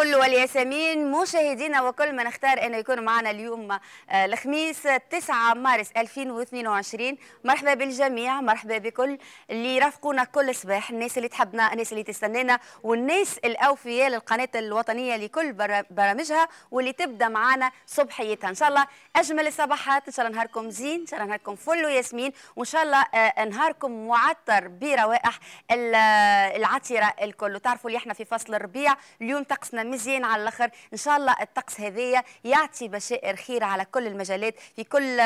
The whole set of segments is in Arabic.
والفل والياسمين مشاهدينا وكل من اختار إنه يكون معنا اليوم آه، الخميس 9 مارس 2022 مرحبا بالجميع مرحبا بكل اللي يرافقونا كل صباح الناس اللي تحبنا الناس اللي تستنانا والناس الأوفياء للقناة الوطنية لكل برامجها واللي تبدأ معنا صبحيتها. إن شاء الله أجمل الصباحات. إن شاء الله نهاركم زين إن شاء الله نهاركم فل وياسمين وإن شاء الله آه، نهاركم معطر بروائح العطيرة الكل. وتعرفوا اللي إحنا في فصل الربيع اليوم طقسنا مزيان على الأخر. إن شاء الله الطقس هذايا يعطي بشائر خير على كل المجالات في كل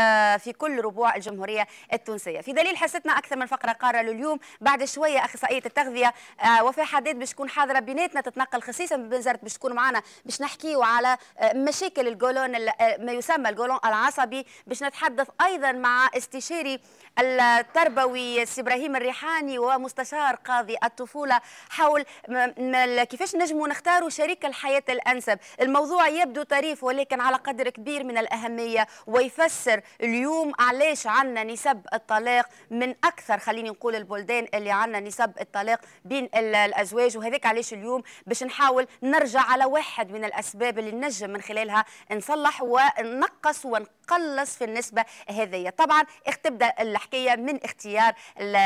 في كل ربوع الجمهورية التونسية. في دليل حصتنا أكثر من فقرة قارة لليوم بعد شوية أخصائية التغذية آه، وفاء حداد باش تكون حاضرة بيناتنا تتنقل خصيصا بنزرت باش تكون معنا باش نحكيو على آه، مشاكل الجولون آه، ما يسمى الجولون العصبي باش نتحدث أيضا مع استشاري التربوي السي إبراهيم الريحاني ومستشار قاضي الطفولة حول كيفاش نجموا نختاروا شريك الحياة الأنسب. الموضوع يبدو طريف ولكن على قدر كبير من الأهمية ويفسر اليوم علاش عندنا نسب الطلاق من أكثر خليني نقول البلدان اللي عندنا نسب الطلاق بين الأزواج. وهذاك علاش اليوم باش نحاول نرجع على واحد من الأسباب اللي نجم من خلالها نصلح ونقص ونقلص في النسبة هذه طبعا تبدأ الحكاية من اختيار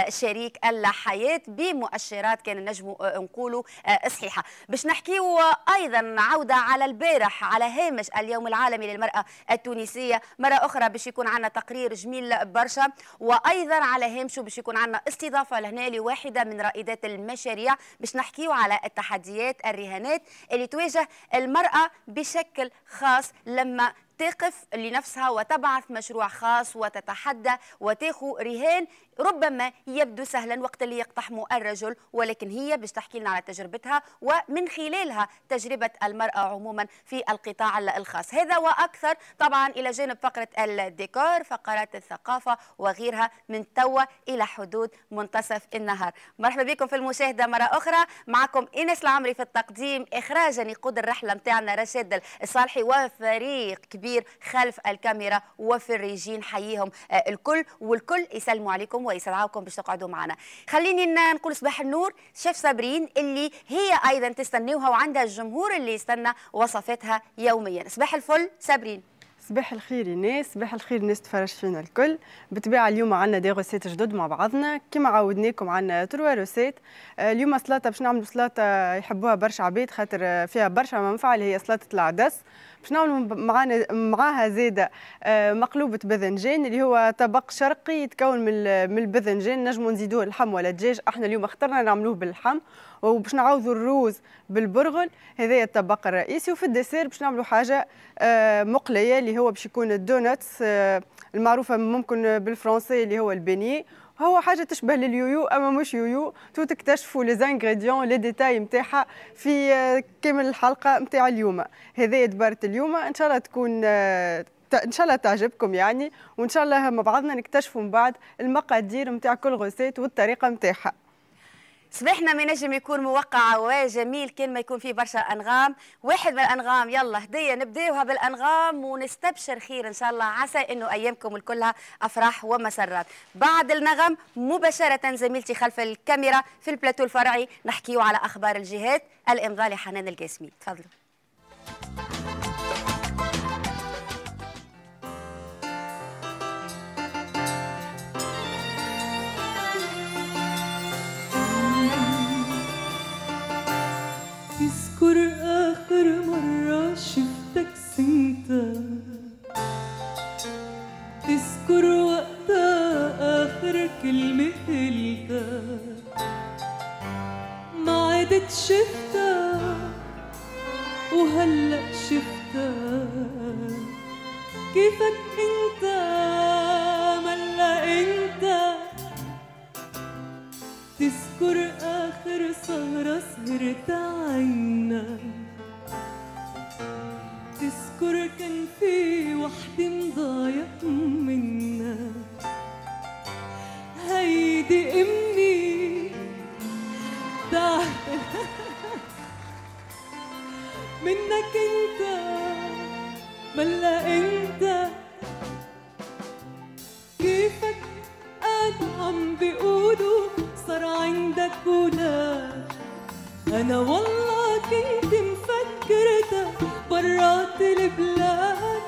شريك الحياة بمؤشرات كان نجموا نقولوا آه، صحيحة. باش نحكيو أيضا عودة على البارح على هامش اليوم العالمي للمرأة التونسية. مرة أخرى باش يكون عندنا تقرير جميل برشا وأيضا على هامشه باش يكون عندنا استضافة لهنا لواحدة من رائدات المشاريع باش نحكيو على التحديات الرهانات اللي تواجه المرأة بشكل خاص لما تقف لنفسها وتبعث مشروع خاص وتتحدى وتاخذ رهان ربما يبدو سهلا وقت اللي يقتحمه الرجل ولكن هي باش تحكي لنا على تجربتها ومن خلالها تجربة المرأة عموما في القطاع الخاص. هذا وأكثر طبعا إلى جانب فقرة الديكور فقرات الثقافة وغيرها من توا إلى حدود منتصف النهار. مرحبا بكم في المشاهدة مرة أخرى. معكم إنس العمري في التقديم إخراجا يقود الرحلة متاعنا رشاد الصالحي وفريق كبير. خلف الكاميرا وفي الريجين نحييهم آه، الكل والكل يسلموا عليكم ويسعدكم باش تقعدوا معنا. خليني نقول صباح النور شيف صابرين اللي هي أيضا تستنيوها وعندها الجمهور اللي يستنى وصفاتها يوميا. صباح الفل صابرين. صباح الخير الناس صباح الخير الناس تفرج فينا الكل. بالطبيعه اليوم عندنا des recettes جدد مع بعضنا. كما عودناكم عندنا trois recettes آه، اليوم سلطة باش نعملوا سلطة يحبوها برشا عباد خاطر فيها برشا منفعه اللي هي سلطة العدس. باش نعملوا معانا معاها زاده آه، مقلوبة باذنجان اللي هو طبق شرقي يتكون من الباذنجان نجموا نزيدوه اللحم ولا الدجاج. إحنا اليوم اخترنا نعملوه باللحم وباش نعوضوا الروز بالبرغل. هذا الطبق الرئيسي. وفي ال dessert باش نعملوا حاجة آه، مقلية اللي هو باش يكون ال donuts آه، المعروفة ممكن بالفرنسي اللي هو ال beignet هو حاجة تشبه لليويو أما مش يويو. تو تكتشفوا les ingrédients les détails نتاعها في آه، كامل الحلقة نتاع اليوم. هذه دبرت اليوم. إن شاء الله تكون إن شاء الله تعجبكم يعني. وإن شاء الله مع بعضنا نكتشفوا من بعد المقادير نتاع كل غوسيت والطريقة نتاعها صباحنا ما نجم يكون موقع وجميل كان ما يكون فيه برشا أنغام. واحد من الأنغام يلا هدية نبداوها بالأنغام ونستبشر خير إن شاء الله. عسى إنه أيامكم الكلها أفراح ومسرات. بعد النغم مباشرة زميلتي خلف الكاميرا في البلاتو الفرعي نحكيو على أخبار الجهات الإمضاء لحنان القاسمي. تفضلوا. آخر مرة شفتك سنتا تذكر وقتها آخر كلمة قلتها. ما عدت شفتها وهلأ شفتها. كيفك انت؟ ملأ انت؟ تذكر آخر سهرة سهرت عنا تذكر كان في وحدة مضايق منا. هيدي أمي منك انت. ملا انت. كيفك؟ قالوا عم بيقولوا صار عندك ولاد أنا والله كنت مفكرتك برات البلاد؟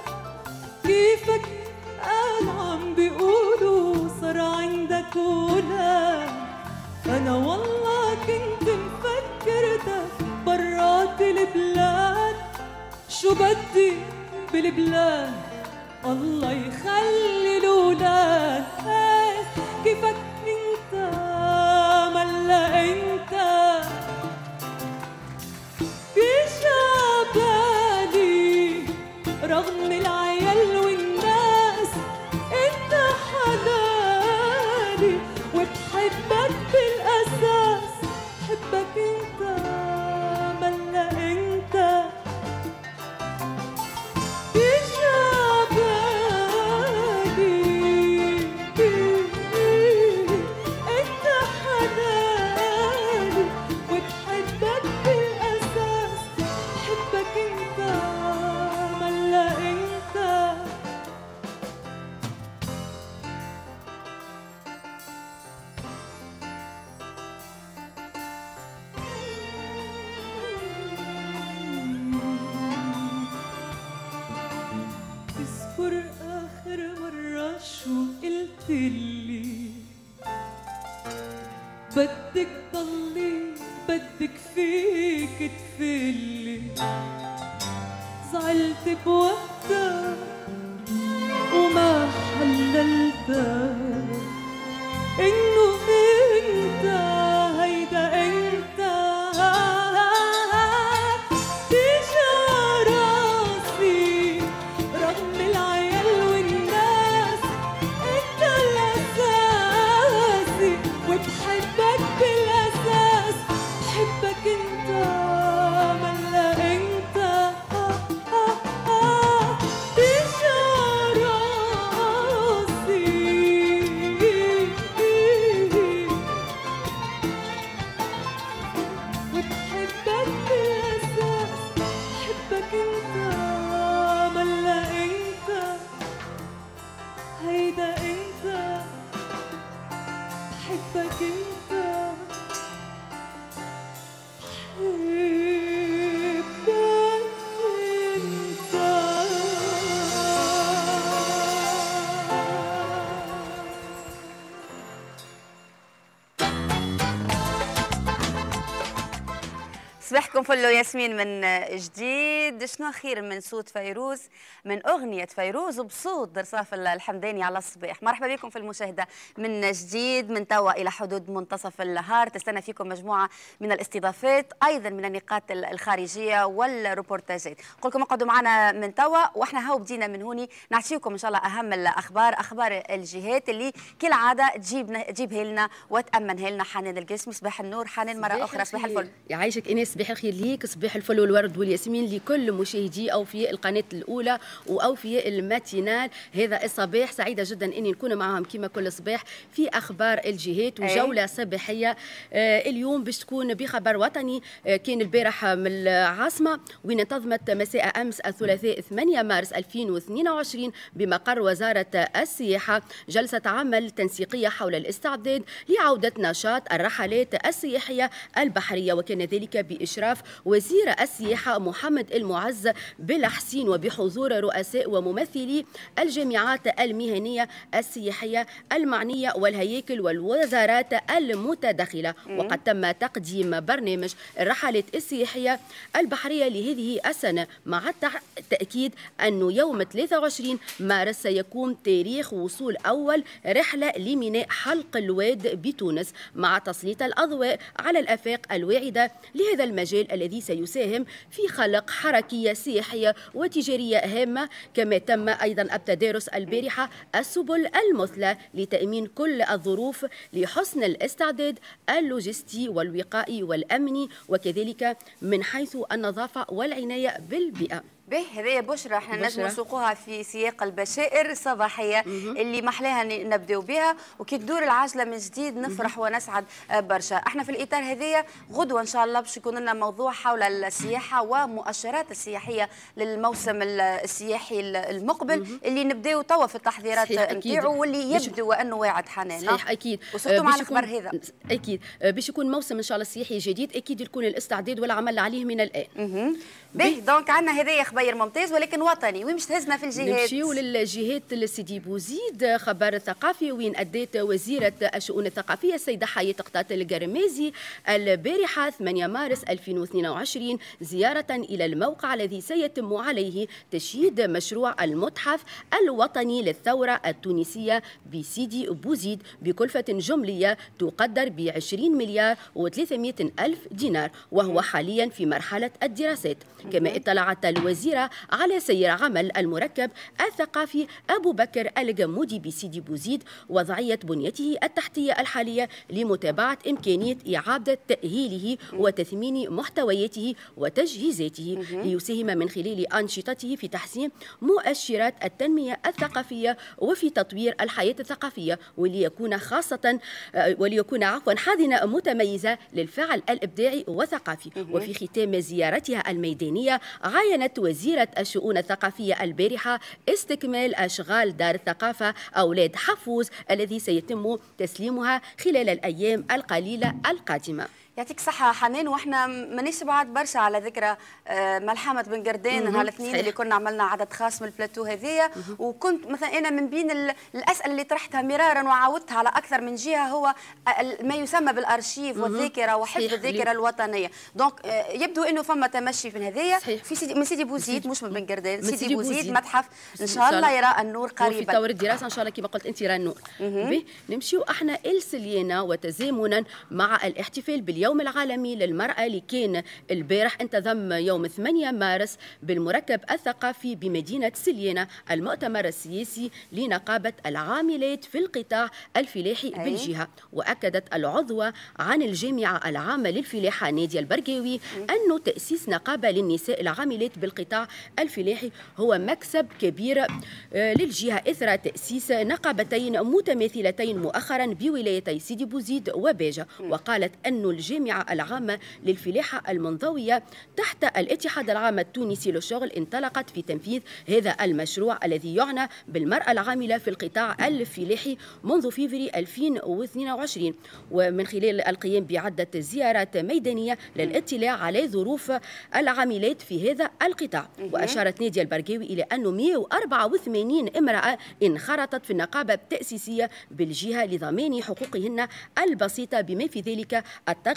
كيفك؟ قال عم بيقولوا صار عندك ولاد. أنا والله كنت مفكرتك برات البلاد. شو بدي بالبلاد؟ الله يخلي الولاد إيه، كيفك؟ أنت ملأ انت صباحكم فل ياسمين من جديد. شنو خير من صوت فيروز من أغنية فيروز وبصوت درصاف الحمداني على الصباح. مرحبا بكم في المشاهدة من جديد من توا إلى حدود منتصف النهار. تستنى فيكم مجموعة من الاستضافات أيضا من النقاط الخارجية والروبورتاجات قول لكم اقعدوا معنا من توا وإحنا هاو بدينا من هوني. نعطيكم إن شاء الله أهم الأخبار أخبار الجهات اللي كالعادة تجيب تجيبها لنا وتأمنها لنا. حنان القاسمي صباح النور. حنان مرة أخرى صباح الفل. يعيشك ايناس صباح الخير ليك صباح الفل والورد والياسمين لكل مشاهدي أو في القناة الأولى أو في الماتينال. هذا الصباح سعيدة جدا إني نكون معهم كما كل صباح في أخبار الجهات. وجولة صباحية. آه اليوم باش تكون بخبر وطني آه كان البارح من العاصمة وين انتظمت مساء أمس الثلاثاء 8 مارس 2022 بمقر وزارة السياحة. جلسة عمل تنسيقية حول الاستعداد لعودة نشاط الرحلات السياحية البحرية وكان ذلك بإشراف وزير السياحة محمد المعز بالحسين وبحضور رؤساء وممثلي الجامعات المهنية السياحية المعنية والهياكل والوزارات المتداخلة. وقد تم تقديم برنامج الرحلات السياحية البحرية لهذه السنة مع التأكيد أنه يوم 23 مارس سيكون تاريخ وصول أول رحلة لميناء حلق الواد بتونس مع تسليط الأضواء على الآفاق الواعدة لهذا المجال الذي سيساهم في خلق حركية سياحية وتجارية هامة كما تم أيضا التدارس البارحة السبل المثلى لتأمين كل الظروف لحسن الاستعداد اللوجستي والوقائي والأمني وكذلك من حيث النظافة والعناية بالبيئة. به هذه بشرى إحنا نجم. نسوقوها في سياق البشائر الصباحية اللي محلاها نبداو بها وكي تدور العجلة من جديد نفرح ونسعد برشا. إحنا في الإطار هذايا غدوة إن شاء الله باش يكون لنا موضوع حول السياحة ومؤشرات السياحية للموسم ال- السياحي ال- المقبل اللي نبداو توا في التحضيرات. نتاعو واللي يبدو وانه واعد حنان صحيح أكيد. و surtout آه، مع الخبر هذا. أكيد. باش يكون موسم إن شاء الله سياحي جديد أكيد يكون الاستعداد والعمل عليه من الآن. باهي. donc عندنا هذايا خبير ممتاز ولكن وطني وين مش تهزنا في الجهات نمشيو للجهات السيدي بوزيد خبر ثقافي وين أكدت وزيرة الشؤون الثقافية السيدة حياة قطات القرمازي البارحة 8 مارس 2022 زيارة إلى الموقع الذي سيتم عليه تشييد مشروع المتحف الوطني للثورة التونسية بسيدي بوزيد بكلفة جملية تقدر ب 20 مليار و300 ألف دينار وهو حاليا في مرحلة الدراسات. كما اطلعت الوزيرة على سير عمل المركب الثقافي أبو بكر الجمودي بسيدي بوزيد وضعية بنيته التحتية الحالية لمتابعة إمكانية إعادة تأهيله وتثمين محتوياته وتجهيزاته. ليساهم من خلال أنشطته في تحسين مؤشرات التنمية الثقافية وفي تطوير الحياة الثقافية وليكون خاصة آه، وليكون عفوا حاضنة متميزة للفعل الإبداعي والثقافي. وفي ختام زيارتها الميدانية عاينت وزيرة الشؤون الثقافية البارحة استكمال أشغال دار الثقافة أولاد حفوز الذي سيتم تسليمها خلال الأيام القليلة القادمة. يعطيك صحة حنان وإحنا مانيش بعد برشا على ذكرى آه، ملحمة بن قردان. نهار الاثنين. اللي كنا عملنا عدد خاص من البلاتو هذية وكنت مثلا أنا من بين ال- الأسئلة اللي طرحتها مرارا وعاودتها على أكثر من جهة هو ال- ما يسمى بالأرشيف والذاكرة وحفظ صحيح. الذاكرة الوطنية donc آه، يبدو إنه فما تمشي من هذية صحيح. في سيدي من سيدي بوزيد مش من بن قردان سيدي, بوزيد. متحف إن إن شاء الله. يرى النور قريبا طور الدراسة إن شاء الله كما قلت أنت راه النور نمشيو إحنا إلسلينا وتزامنا مع الاحتفال باليوم العالمي للمرأة اللي كان البارح انتظم يوم 8 مارس بالمركب الثقافي بمدينة سلينا المؤتمر السياسي لنقابة العاملات في القطاع الفلاحي أي. بالجهه وأكدت العضوه عن الجامعة العامة للفلاحة نادية البرقاوي انه تأسيس نقابة للنساء العاملات بالقطاع الفلاحي هو مكسب كبير آه، للجهة إثر تأسيس نقابتين متماثلتين مؤخرا بولايتي سيدي بوزيد وباجة. وقالت أن الجامعة العامة للفلاحة المنضوية تحت الاتحاد العام التونسي للشغل انطلقت في تنفيذ هذا المشروع الذي يعنى بالمرأة العاملة في القطاع الفلاحي منذ فيفري 2022 ومن خلال القيام بعدة زيارات ميدانية للاطلاع على ظروف العاملات في هذا القطاع. وأشارت نادية البرقاوي إلى انه 184 امرأة انخرطت في النقابة التأسيسية بالجهة لضمان حقوقهن البسيطة بما في ذلك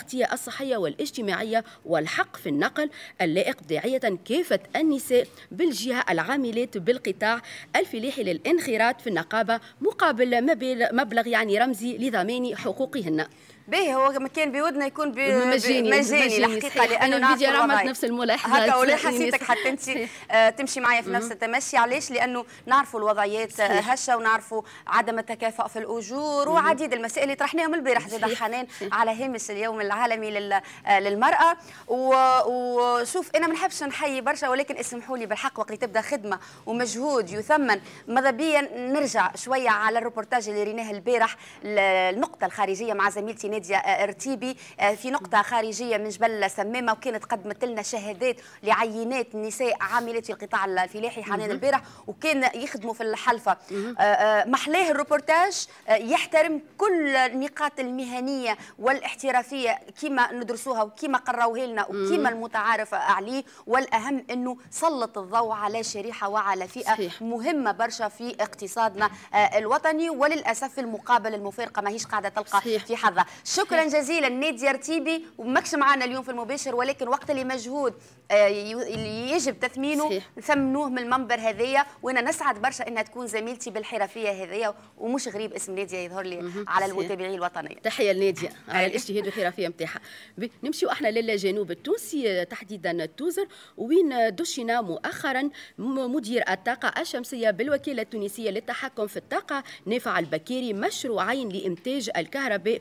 التغطيه الصحية والاجتماعية والحق في النقل اللائق بداعيه كافه النساء بالجهة العاملات بالقطاع الفلاحي للانخراط في النقابة مقابل مبل- مبلغ يعني رمزي لضمان حقوقهن. باهي هو كان بودنا يكون ب... مجاني مجاني الحقيقة. لأنه الفيديو عملت الوضعية. نفس الملاحظة هكا ولا. حسيتك حتى أنت تمشي معايا في نفس التمشي علاش لأنه نعرفوا الوضعيات. هشة ونعرفوا عدم التكافؤ في الأجور وعديد المسائل اللي طرحناهم البارح زاد. حنان. على هامش اليوم العالمي لل- للمرأة وشوف أنا ما نحبش نحيي برشا ولكن اسمحوا لي بالحق وقت تبدأ خدمة ومجهود يثمن ماذا بيا نرجع شوية على الروبورتاج اللي ريناه البارح النقطه الخارجية مع زميلتي ناديه آه، ارتيبي آه، في نقطة خارجية من جبل سمامة وكانت قدمت لنا شهادات لعينات نساء عاملات في القطاع الفلاحي حنان البارح وكان يخدموا في الحلفة. آه، محلاه الروبورتاج يحترم كل النقاط المهنية والاحترافية كما ندرسوها وكما قروها لنا وكما المتعارف عليه والأهم إنه سلط الضوء على شريحة وعلى فئة صحيح. مهمة برشا في اقتصادنا الوطني وللأسف في المقابل المفارقة ماهيش قاعدة تلقى صحيح. في حظها. شكرا جزيلا ناديه رتيبي وماكش معنا اليوم في المباشر ولكن وقت اللي مجهود آه، اللي يجب تثمينه صحيح. نثمنوه من المنبر هذايا وأنا نسعد برشا إنها تكون زميلتي بالحرفية هذيا ومش غريب اسم ناديه يظهر لي على. المتابعين الوطنية. تحية لناديه على أي. الاجتهاد والحرفية نتاعها نمشيو إحنا للجنوب التونسي تحديدا توزر. وين دشنا مؤخرا مدير الطاقة الشمسية بالوكالة التونسية للتحكم في الطاقة نافع البكيري مشروعين لإنتاج الكهرباء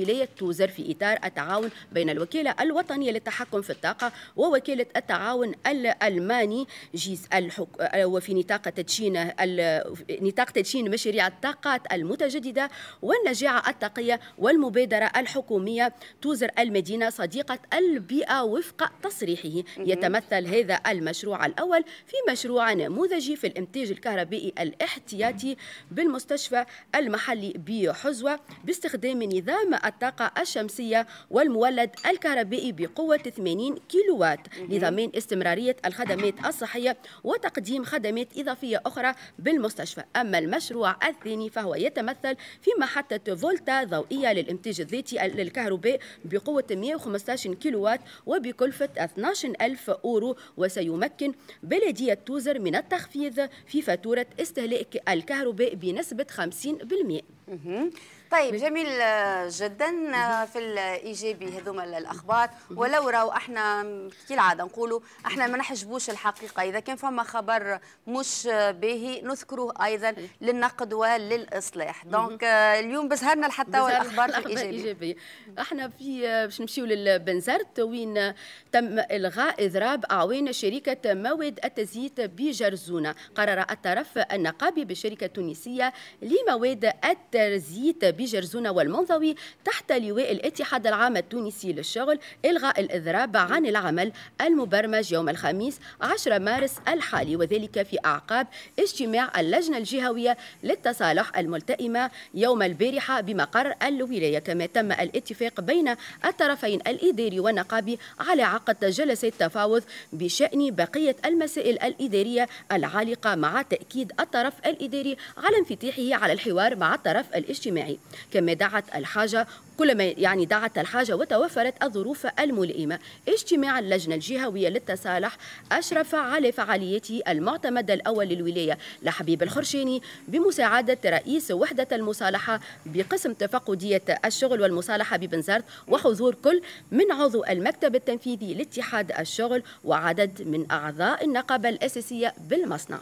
بولايه توزر في إطار التعاون بين الوكاله الوطنيه للتحكم في الطاقة ووكاله التعاون الالماني جيز الحك... وفي نطاق تدشين ال... نطاق تدشين مشاريع الطاقات المتجددة والنجاعة الطاقية والمبادرة الحكومية. توزر المدينة صديقة البيئة وفق تصريحه. يتمثل هذا المشروع الأول في مشروع نموذجي في الإنتاج الكهربائي الاحتياطي بالمستشفى المحلي بحزوه باستخدام نظام الطاقة الشمسية والمولد الكهربائي بقوة 80 كيلووات لضمان استمرارية الخدمات الصحية وتقديم خدمات إضافية أخرى بالمستشفى. أما المشروع الثاني فهو يتمثل في محطة فولتا ضوئية للإنتاج الذاتي للكهرباء بقوة 115 كيلووات وبكلفة 12 ألف أورو وسيمكن بلدية توزر من التخفيض في فاتورة استهلاك الكهرباء بنسبة 50% مهم. طيب جميل آه، جدا آه، في الايجابي هذوما الأخبار. ولو راو إحنا كالعادة نقولوا إحنا ما نحجبوش الحقيقة. إذا كان فما خبر مش باهي نذكروه أيضا للنقد وللإصلاح. دونك آه، اليوم بزهرنا لحتى بزهر الأخبار في الأخبار الايجابي الإيجابية إحنا في باش نمشيو للبنزرت وين تم إلغاء إضراب أعوان شركة مواد التزييت بجرزونة. قرر الطرف النقابي بالشركة التونسية لمواد التزييت بجرزونة والمنضوي تحت لواء الاتحاد العام التونسي للشغل إلغاء الإضراب عن العمل المبرمج يوم الخميس 10 مارس الحالي وذلك في أعقاب اجتماع اللجنة الجهوية للتصالح الملتئمة يوم البارحة بمقر الولاية كما تم الاتفاق بين الطرفين الإداري والنقابي على عقد جلسات تفاوض بشأن بقية المسائل الإدارية العالقة مع تأكيد الطرف الإداري على انفتاحه على الحوار مع الطرف الاجتماعي. كما دعت الحاجة كلما يعني دعت الحاجة وتوفرت الظروف الملائمة. اجتماع اللجنة الجهوية للتصالح أشرف على فعاليته المعتمد الأول للولاية لحبيب الخرشيني بمساعدة رئيس وحدة المصالحة بقسم تفقدية الشغل والمصالحة ببنزرت وحضور كل من عضو المكتب التنفيذي لاتحاد الشغل وعدد من أعضاء النقابة الأساسية بالمصنع.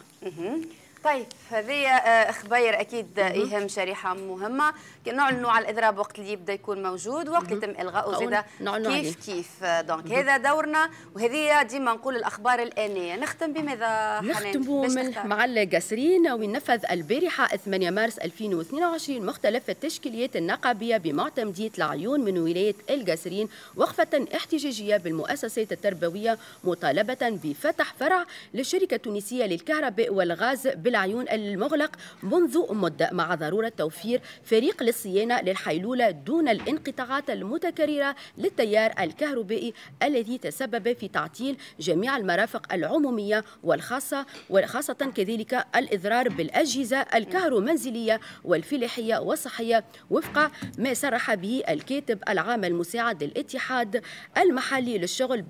طيب هذه آه، أخبار أكيد يهم شريحة مهمة. نعلنوا على الإضراب وقت اللي يبدأ يكون موجود وقت اللي يتم الغائه نعلنوا عليه. كيف. كيف دونك هذا دورنا وهذه ديما نقول الأخبار الانيه نختم بماذا نختار؟ مع القاسرين ونفذ البارحة 8 مارس 2022 مختلف التشكيليات النقابية بمعتمدية العيون من ولاية القاسرين وقفة احتجاجية بالمؤسسات التربوية مطالبة بفتح فرع للشركة التونسية للكهرباء والغاز بالعيون المغلق منذ مدة مع ضرورة توفير فريق للصيانة للحيلولة دون الانقطاعات المتكررة للتيار الكهربائي الذي تسبب في تعطيل جميع المرافق العمومية والخاصة وخاصة كذلك الإضرار بالأجهزة الكهرومنزلية والفلاحية والصحية. وفق ما صرح به الكاتب العام المساعد للاتحاد المحلي للشغل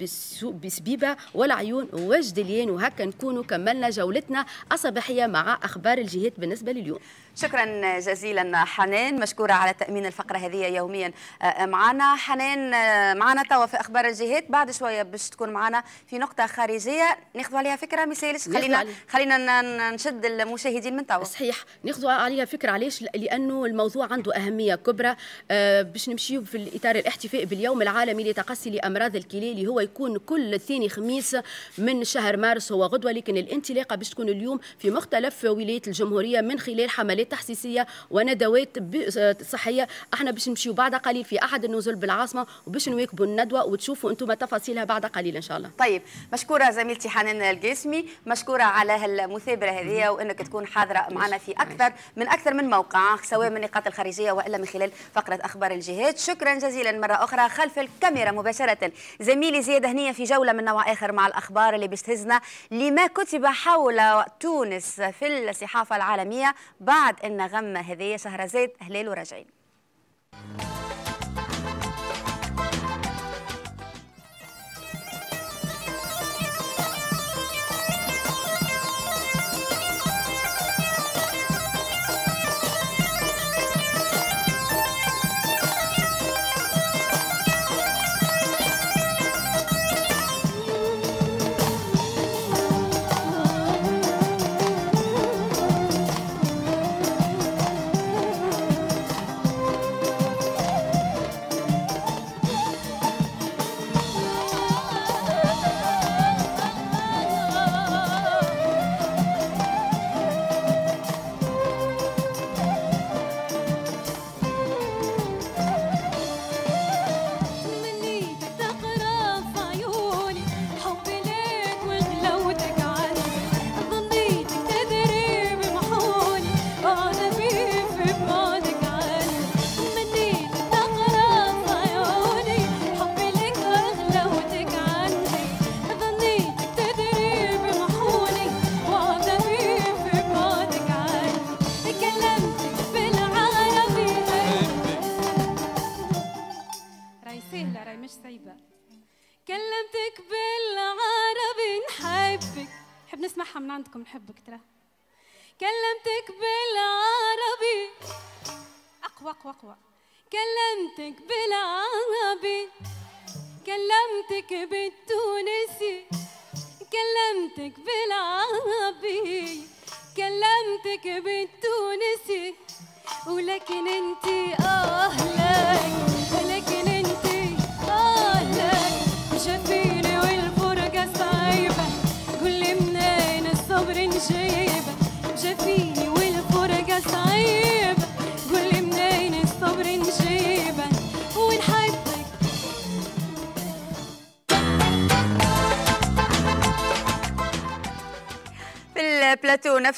بسبيبة والعيون وجدليان وهكا نكونوا كملنا جولتنا الصباحية مع أخبار الجهات بالنسبة لليوم. شكرا جزيلا حنان. مشكورة على تأمين الفقرة هذه يوميا. آه، معنا حنان آه، معنا توا في أخبار الجهات بعد شوية باش تكون معنا في نقطة خارجية ناخذوا عليها فكرة مثالش خلينا. خلينا نشد المشاهدين من توا. صحيح. ناخذوا عليها فكرة. علاش؟ لأنه الموضوع عنده أهمية كبرى. آه، باش نمشيو في الإطار الاحتفاء باليوم العالمي لتقصي لأمراض الكلى اللي هو يكون كل ثاني خميس من شهر مارس هو غدوة. لكن الانطلاقة باش تكون اليوم في مختلف ولايات الجمهورية من خلال حملات تحسيسية وندوات ب- صحية. إحنا باش نمشيو بعد قليل في احد النزل بالعاصمة وباش نواكبوا الندوة وتشوفوا أنتم تفاصيلها بعد قليل إن شاء الله. طيب مشكورة زميلتي حنان القاسمي مشكورة على هالمثابرة هذه وأنك تكون حاضرة معنا في أكثر من أكثر من موقع سواء من النقاط الخارجية وإلا من خلال فقرة أخبار الجهات شكرا جزيلا مرة أخرى خلف الكاميرا مباشرة. زميلي زياد هنية في جولة من نوع آخر مع الأخبار اللي باش تهزنا. لما كتب حول تونس في الصحافة العالمية بعد النغمة هذه شهرزاد هلال وراجعين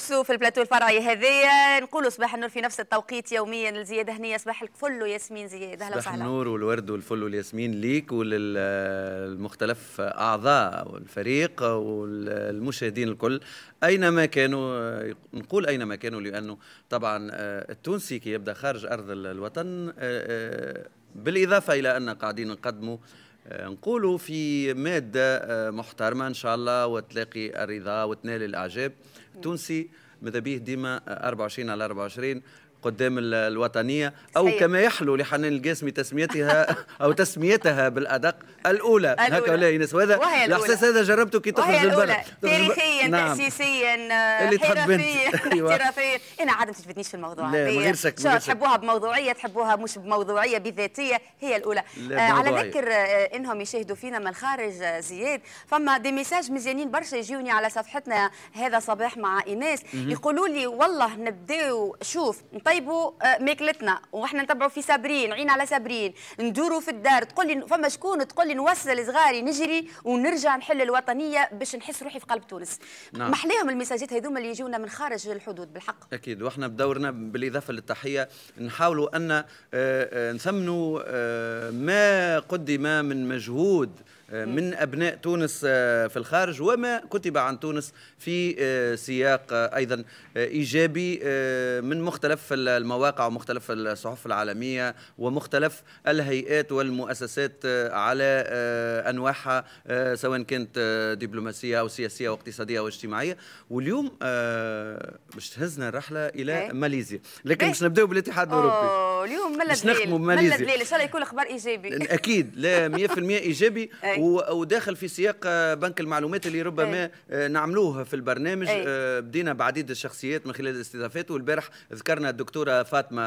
نفسه في البلاتو الفرعي هذايا نقولوا صباح النور في نفس التوقيت يوميا لزياد هنية. صباح الفل وياسمين زياد أهلا صباح وسهلا. النور والورد والفل والياسمين ليك وللمختلف أعضاء الفريق والمشاهدين الكل. أينما كانوا نقول أينما كانوا لأنه طبعا التونسي كي يبدأ خارج أرض الوطن بالإضافة إلى أن قاعدين نقدموا نقولوا في مادة محترمة إن شاء الله وتلاقي الرضا وتنال الإعجاب. تونسي ماذا بيه ديما 24 على 24 قدام ال- الوطنية أو صحيح. كما يحلو لحنان القاسمي تسميتها أو تسميتها بالأدق الأولى الأولى. هكا ولا ينس وهذا. الإحساس هذا جربته كي تخرج للبرا. تاريخيا نعم. تأسيسيا آه، اللي تحب أنت. حرفيا أيوة. احترافيا أنا عادة ما تثبتنيش في الموضوع لا، من. غير شك،. تحبوها بموضوعية تحبوها مش بموضوعية بذاتية هي الأولى لا، آه على. ذكر آه، إنهم يشاهدوا فينا من الخارج آه، زياد فما des messages مزيانين برشا يجوني على صفحتنا هذا الصباح مع إيناس يقولوا لي والله نبداو شوف نطيبوا آه، ماكلتنا. وإحنا نتبعوا في سابرين عين على سابرين. ندوروا في الدار. تقول لي فما شكون؟ تقول لي نوصل صغاري نجري ونرجع نحل الوطنية باش نحس روحي في قلب تونس. نعم. محليهم المساجات هذوما اللي يجونا من خارج الحدود بالحق. أكيد. وإحنا بدورنا بالإضافة للتحية نحاولوا أن آه، آه، نثمنوا ما قدم من مجهود من أبناء تونس آه، في الخارج وما كتب عن تونس في آه، سياق آه، أيضا آه، إيجابي آه، من مختلف المواقع ومختلف الصحف العالمية ومختلف الهيئات والمؤسسات آه، على آه، أنواعها آه، سواء كانت آه، دبلوماسية أو سياسية واقتصاديه واجتماعيه واليوم آه، باش تهزنا الرحلة إلى إيه. ماليزيا لكن إيه. باش نبداو بالاتحاد الأوروبي أوه، اليوم باش دليل بماليزيا. دليل إن شاء الله يكون أخبار إيجابي أكيد لا 100% إيجابي أي. و- وداخل في سياق آه، بنك المعلومات اللي ربما أي. آه، نعملوه في البرنامج أي. آه، بدينا بعديد الشخصيات من خلال الاستضافات والبارح ذكرنا الدكتورة فاطمة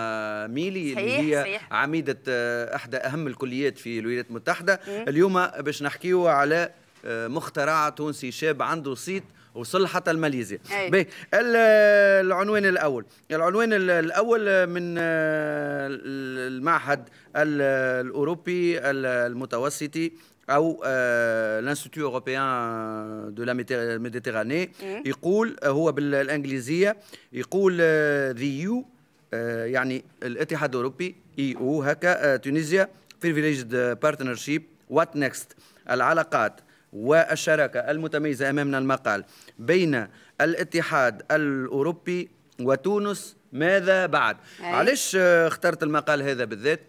ميلي صحيح، اللي هي صحيح. عميدة احدى أهم الكليات في الولايات المتحدة اليوم باش نحكيو على مخترع تونسي شاب عنده صيت وصل حتى لماليزيا أي. باهي ال- العنوان الأول العنوان ال- الأول من المعهد ال- الأوروبي ال- المتوسطي أو ال institut européen de la Méditerranée يقول آه، هو بالإنجليزية يقول the EU يعني الاتحاد الأوروبي EU هكا آه، Tunisia privileged partnership what next العلاقات والشراكة المتميزة أمامنا المقال بين الاتحاد الأوروبي وتونس ماذا بعد. علاش آه، اخترت المقال هذا بالذات.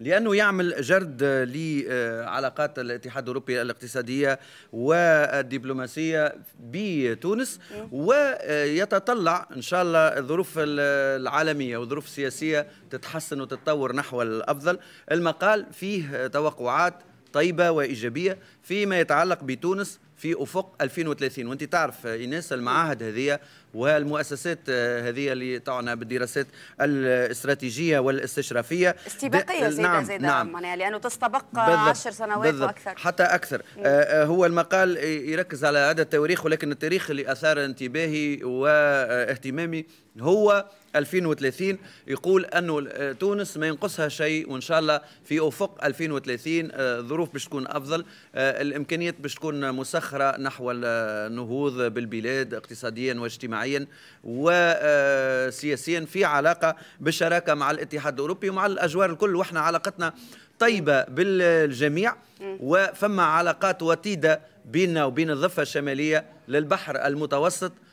لأنه يعمل جرد لعلاقات الاتحاد الأوروبي الاقتصادية والدبلوماسية بتونس ويتطلع إن شاء الله الظروف ال- العالمية والظروف السياسية تتحسن وتتطور نحو الأفضل. المقال فيه توقعات طيبة وإيجابية فيما يتعلق بتونس في أفق 2030 وأنت تعرف إيناس المعاهد هذه والمؤسسات آه، هذه اللي تعنى بالدراسات الاستراتيجية والاستشرافية. استباقية زيادة نعم زيادة نعم. معناها لأنه تستبق بالضبط، 10 سنوات بالضبط. وأكثر. حتى أكثر. آه آه، هو المقال يركز على عده تواريخ ولكن التاريخ اللي اثار انتباهي واهتمامي هو 2030 يقول انه آه، تونس ما ينقصها شيء وإن شاء الله في أفق 2030 آه، الظروف باش تكون أفضل. آه، الإمكانيات باش تكون مسخرة نحو النهوض بالبلاد اقتصاديا واجتماعيا وسياسيا في علاقة بالشراكة مع الاتحاد الأوروبي ومع الاجوار الكل. وإحنا علاقتنا طيبة بالجميع. وفما علاقات وطيده بيننا وبين الضفة الشمالية للبحر المتوسط. آه،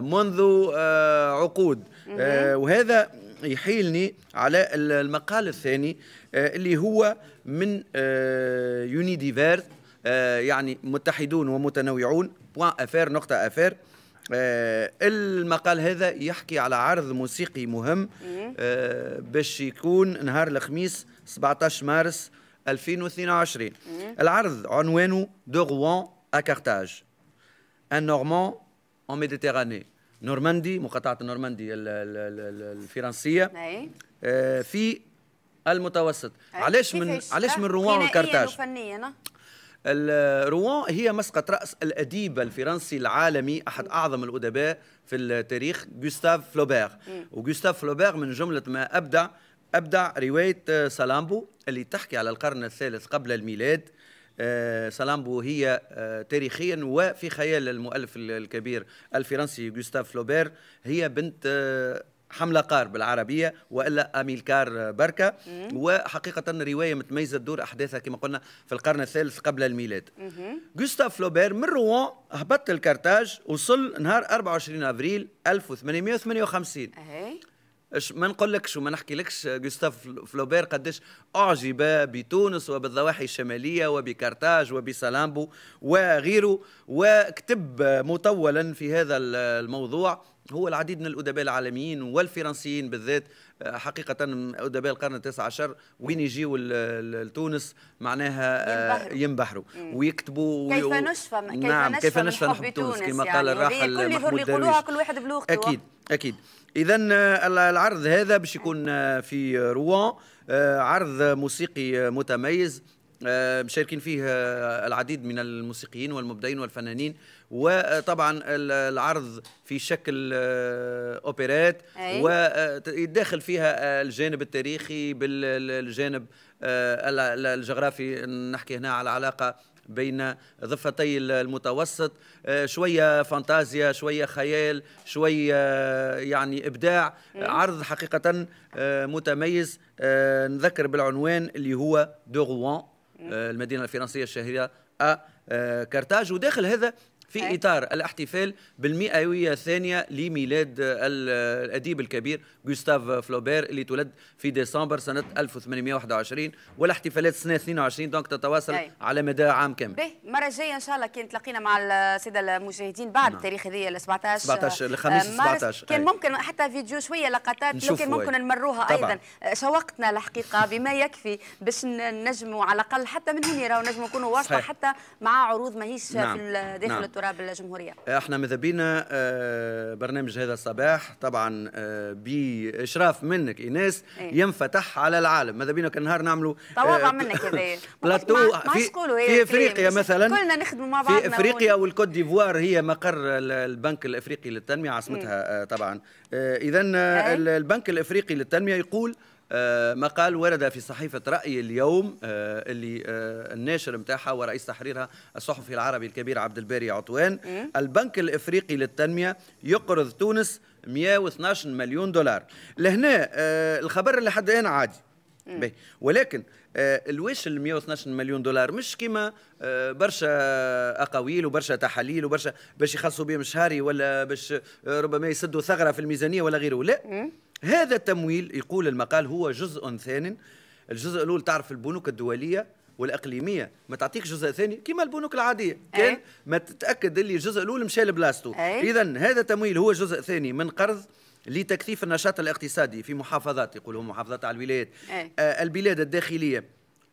منذ آه، عقود. آه، وهذا يحيلني على المقال الثاني آه، اللي هو من unis divers آه، يعني متحدون ومتنوعون point نقطة آه، المقال هذا يحكي على عرض موسيقي مهم آه، باش يكون نهار الخميس 17 مارس 2022 العرض عنوانه de Rouen à Carthage une Normandie en Méditerranée نورماندي مقاطعة النورماندي ال- ال- ال- الفرنسية اي آه، في المتوسط علاش من؟ علاش من روان ال- روان هي مسقط رأس الأديب الفرنسي العالمي أحد أعظم الأدباء في التاريخ جوستاف فلوبير وجوستاف فلوبير من جملة ما أبدع رواية آه، سالامبو اللي تحكي على القرن الثالث قبل الميلاد. آه، سالامبو هي آه، تاريخيا وفي خيال المؤلف ال- الكبير الفرنسي جوستاف فلوبير هي بنت آه، حملقار بالعربية وإلا أميلكار بركة. وحقيقة رواية متميزة تدور أحداثها كما قلنا في القرن الثالث قبل الميلاد. جوستاف فلوبير من روان هبط لكارتاج وصل نهار 24 أبريل 1858 أهي. إيش ما نقولكش وما نحكيلكش جوستاف فلوبير قديش أعجب بتونس وبالضواحي الشمالية وبكارتاج وبسالامبو وغيره. وكتب مطولا في هذا الموضوع هو العديد من الأدباء العالميين والفرنسيين بالذات حقيقة أدباء القرن التاسع عشر وين ل- لتونس معناها ينبهروا. ينبهروا. ويكتبوا كيف وي- نشفى كيف نعم كيف نشفى حب نحب تونس كما يعني. قال هذه الراحل محمود درويش. كل واحد بلغته أكيد أكيد. اذا العرض هذا باش يكون آه، في روان آه، عرض موسيقي آه، متميز. آه، مشاركين فيه آه، العديد من الموسيقيين والمبدعين والفنانين. وطبعا ال- العرض في شكل آه، اوبرات أي. ويدخل فيها آه، الجانب التاريخي بالجانب الجغرافي. نحكي هنا على علاقة بين ضفتي المتوسط. آه، شوية فانتازيا شوية خيال شوية آه، يعني إبداع. عرض حقيقة آه، متميز. آه، نذكر بالعنوان اللي هو de روان. آه، المدينة الفرنسية الشهيرة à آه، كارتاج وداخل هذا في أي. إطار الاحتفال بالمئوية الثانية لميلاد ال- الأديب الكبير جوستاف فلوبير اللي تولد في ديسمبر سنة 1821 والاحتفالات سنة 22 donc تتواصل أي. على مدى عام كامل به المره الجايه إن شاء الله كي تلاقينا مع الساده المشاهدين بعد نعم. التاريخ ال 17 17 الخميس آه، مارس. 17 كان أي. ممكن حتى فيديو شوية لقطات لو كان ممكن. نمروها طبعاً. أيضا آه، شوقتنا الحقيقة بما يكفي باش نجموا على الأقل حتى من هنا راهو نجموا نكونوا صحيح. حتى مع عروض ماهيش نعم. في داخل نعم. التراب الجمهورية إحنا ماذا بينا آه، برنامج هذا الصباح طبعا آه، بإشراف منك إيناس إيه. ينفتح على العالم ماذا بينا كان نهار نعملوا تواضع منك هذايا بلاتو في, هي في. إفريقيا مثلا كلنا نخدموا مع بعضنا في افريقيا والكوت ديفوار هي مقر ال- البنك الإفريقي للتنمية عاصمتها آه، طبعا اذا. البنك الإفريقي للتنمية يقول آه، مقال ورد في صحيفة رأي اليوم آه، اللي آه، الناشر متاعها ورئيس تحريرها الصحفي العربي الكبير عبد الباري عطوان البنك الإفريقي للتنمية يقرض تونس 112 مليون دولار. لهنا آه، الخبر اللي حد الآن عادي. باهي. ولكن آه، الواش ال 112 مليون دولار مش كيما آه، برشا أقاويل وبرشا تحاليل وبرشا باش يخلصوا بهم شهري ولا باش آه، ربما يسدوا ثغرة في الميزانية ولا غيره. لا. هذا التمويل يقول المقال هو جزء ثان الجزء الأول تعرف البنوك الدولية والإقليمية ما تعطيك جزء ثاني كيما البنوك العادية كان أي. ما تتأكد اللي الجزء الأول مشى لبلاصتو أي. اذا هذا التمويل هو جزء ثاني من قرض لتكثيف النشاط الاقتصادي في محافظات يقولوا محافظات على الولايات أي. آه، البلاد الداخلية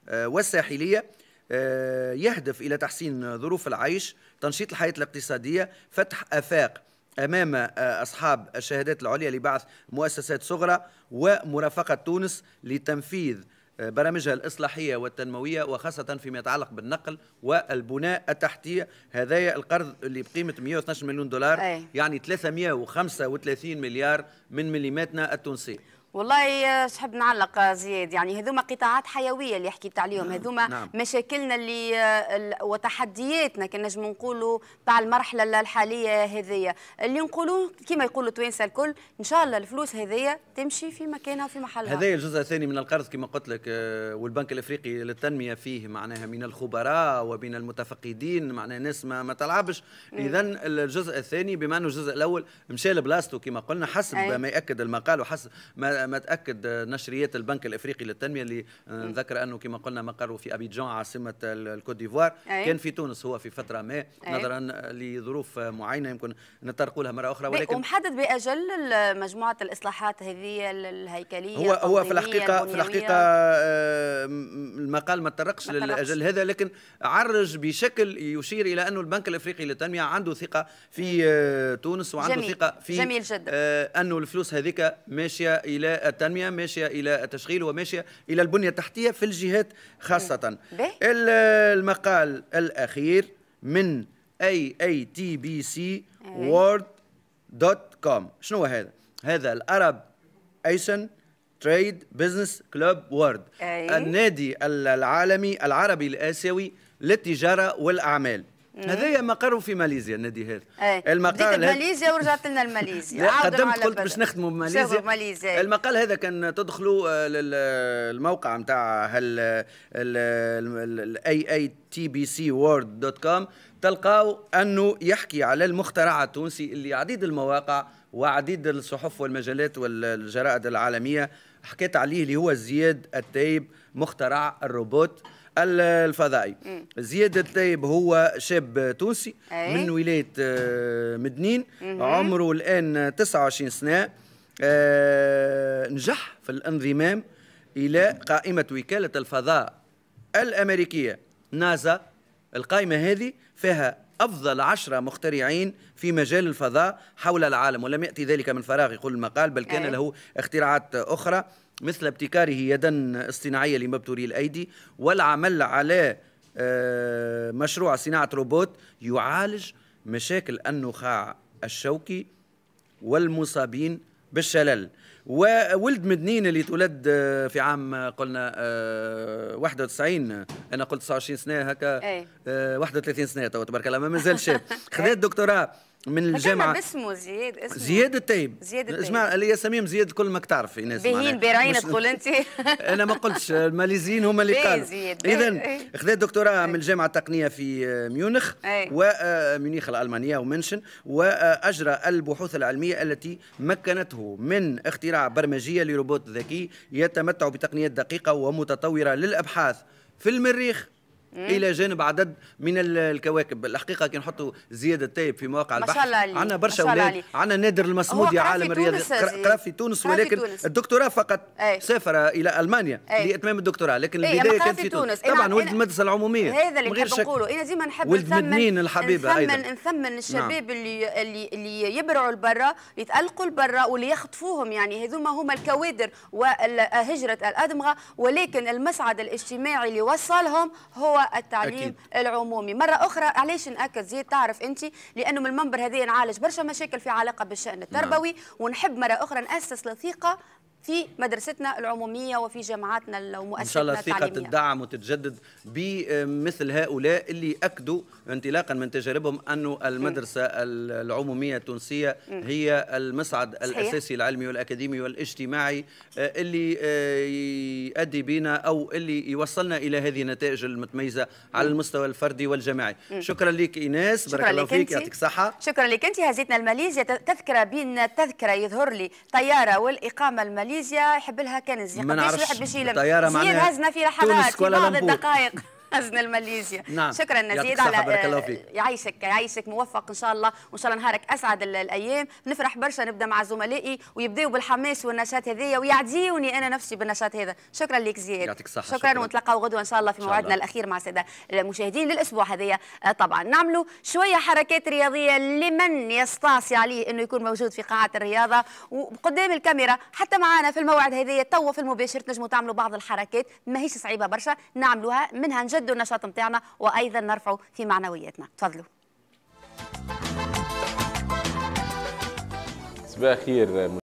آه، والساحلية آه، يهدف إلى تحسين ظروف العيش تنشيط الحياة الاقتصادية فتح آفاق أمام آه، أصحاب الشهادات العليا لبعث مؤسسات صغرى ومرافقة تونس لتنفيذ آه، برامجها الإصلاحية والتنموية وخاصة فيما يتعلق بالنقل والبناء التحتية هذايا القرض اللي بقيمة 112 مليون دولار أي. يعني 335 مليار من مليماتنا التونسية والله آه، شحب نعلق آه، زياد. يعني هذوما قطاعات حيوية اللي حكيت عليهم. هذوما نعم. مشاكلنا اللي آه، وتحدياتنا كان نجم نقولوا تاع المرحلة الحالية هذيا. اللي نقولوا كما يقولوا التوانسه الكل إن شاء الله الفلوس هذيا تمشي في مكانها وفي محلها. هذا الجزء الثاني من القرض كما قلت لك والبنك الإفريقي للتنمية فيه معناها من الخبراء ومن المتفقدين معناها ناس ما, ما تلعبش. اذا الجزء الثاني بما إنه الجزء الأول مشى لبلاصتو كما قلنا حسب أي. ما يأكد المقال وحسب ما ما تأكد نشريات البنك الإفريقي للتنمية اللي نذكر أنه كما قلنا مقره في أبيجان عاصمه الكوت ديفوار. كان في تونس هو في فترة ما نظرا لظروف معينة يمكن نطرقوا لها مرة أخرى ولكن ومحدد بأجل مجموعة الإصلاحات هذه الهيكلية هو هو في الحقيقة في الحقيقة المقال ما تطرقش للأجل هذا لكن عرج بشكل يشير إلى أنه البنك الإفريقي للتنمية عنده ثقة في تونس وعنده جميل. ثقة في جميل جدا. أنه الفلوس هذيك ماشية إلى التنمية ماشية إلى التشغيل وماشية إلى البنية التحتية في الجهات خاصة. المقال الأخير من اي اي تي بي سي وورد دوت كوم شنو هذا؟ هذا ال Arab Asian Trade Business Club World النادي العالمي العربي الآسيوي للتجارة والأعمال. هذايا مقره في ماليزيا النادي هذا. المقال ماليزيا ورجعت لنا لماليزيا. لا قدمت قلت باش نخدموا بماليزيا ماليزيا. المقال هذا كان تدخلوا للموقع نتاع ال AATBC World dot com تلقاو أنه يحكي على المخترع التونسي اللي عديد المواقع وعديد الصحف والمجلات والجرائد العالمية حكيت عليه اللي هو زياد التايب مخترع الروبوت. الفضائي. زياد التايب هو شاب تونسي أي. من ولاية مدنين. عمره الآن 29 سنة. نجح في الانضمام إلى قائمة وكالة الفضاء الأمريكية. ناسا القائمة هذه فيها أفضل عشرة مخترعين في مجال الفضاء حول العالم ولم يأتي ذلك من فراغ يقول المقال بل كان أي. له اختراعات أخرى مثل ابتكاره يدا اصطناعية لمبتوري الأيدي والعمل على مشروع صناعة روبوت يعالج مشاكل النخاع الشوكي والمصابين بالشلل وولد مدنين اللي تولد في عام قلنا 91 أنا قلت 29 سنة هكا 31 سنة تو تبارك الله ما مازال شاب خذ الدكتوراه من الجامعة. باسمه زياد اسمه زياد التايب زياد التايب اسمع اللي سميم زياد كل ما تعرف ايناس بهين براين تقول أنت. أنا ما قلتش الماليزيين هم اللي قالوا. اذا خذ الدكتوراه من الجامعة التقنيه في ميونخ وميونخ الألمانية ومنشن واجرى البحوث العلمية التي مكنته من اختراع برمجية لروبوت ذكي يتمتع بتقنيات دقيقة ومتطورة للأبحاث في المريخ. إلى جانب عدد من الكواكب. الحقيقة كي نحطوا زياد التايب في مواقع البحث عندنا برشا أولاد. عندنا نادر المصمودي عالم الرياضي. قرا في تونس ولكن الدكتوراه فقط أي. سافر إلى ألمانيا أي. لإتمام الدكتوراه لكن. البداية كانت في تونس, تونس. طبعا ولد المدرسة العمومية. هذا اللي نحب نقوله. أنا ديما نحب ولد مدنين الحبيبه نثمن أيضا. نثمن الشباب نعم. اللي اللي اللي يبرعوا لبرا يتألقوا لبرا واللي يخطفوهم. يعني هذوما هما الكوادر وهجره الأدمغة ولكن المصعد الاجتماعي اللي وصلهم هو التعليم أكيد. العمومي مرة أخرى علاش نأكد زيد تعرف أنت لأنه من المنبر هذه نعالج برشا مشاكل في علاقة بالشأن التربوي نعم. ونحب مرة أخرى نأسس لثقة في مدرستنا العمومية وفي جامعاتنا ومؤسساتنا إن شاء الله الثقة تدعم وتتجدد بمثل هؤلاء اللي أكدوا انطلاقا من تجاربهم أنه المدرسة العمومية التونسية هي المصعد صحيح. الأساسي العلمي والأكاديمي والاجتماعي اللي يؤدي بنا أو اللي يوصلنا إلى هذه النتائج المتميزة على المستوى الفردي والجماعي. شكرا لك إيناس بارك الله فيك يعطيك الصحة شكرا لك أنت هزيتنا الماليزيا تذكرة بين تذكرة يظهر لي طيارة والإقامة الماليزية يحب لها كنز ما نعرفش واحد باش يلم. معناها هزنا في لحظات في بعض الدقائق حزن الماليزيا. نعم. شكرا نزيد على بارك الله فيك. يعيشك يعيشك موفق إن شاء الله. وإن شاء الله نهارك أسعد الأيام. نفرح برشا نبدأ مع زملائي ويبداو بالحماس والنشاط هذيا ويعديوني أنا نفسي بالنشاط هذا. شكرا لك زياد. يعطيك الصحة شكرا, شكرا. ونتلاقاو غدوة إن شاء الله في موعدنا الأخير مع الساده المشاهدين للأسبوع هذايا طبعا نعملوا شوية حركات رياضية لمن يستعصي عليه إنه يكون موجود في قاعه الرياضة. وقدام الكاميرا حتى معنا في الموعد هذايا توا في المباشر تنجموا تعملوا بعض الحركات. ماهيش صعيبة برشا نعملوها منها نجدوا النشاط نتاعنا وأيضا نرفعوا في معنوياتنا. تفضلوا. صباح الخير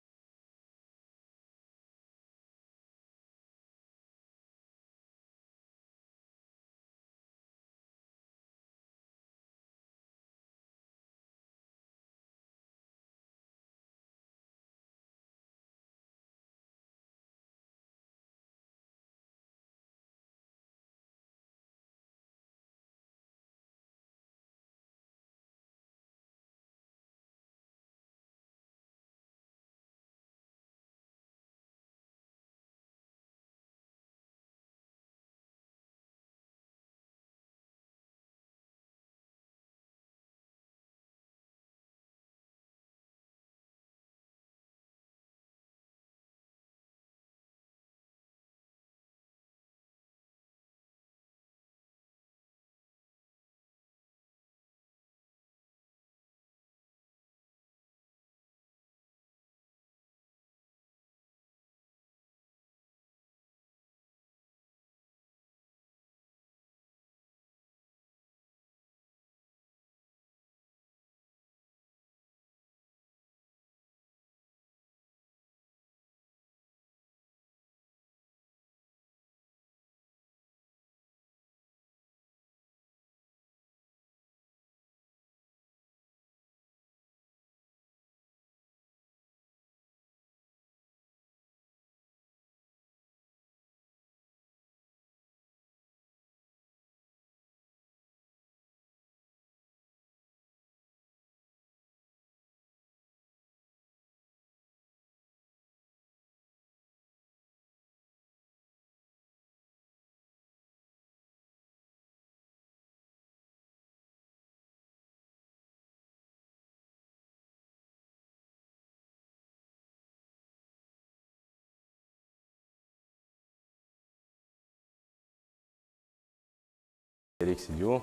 TRX اليوم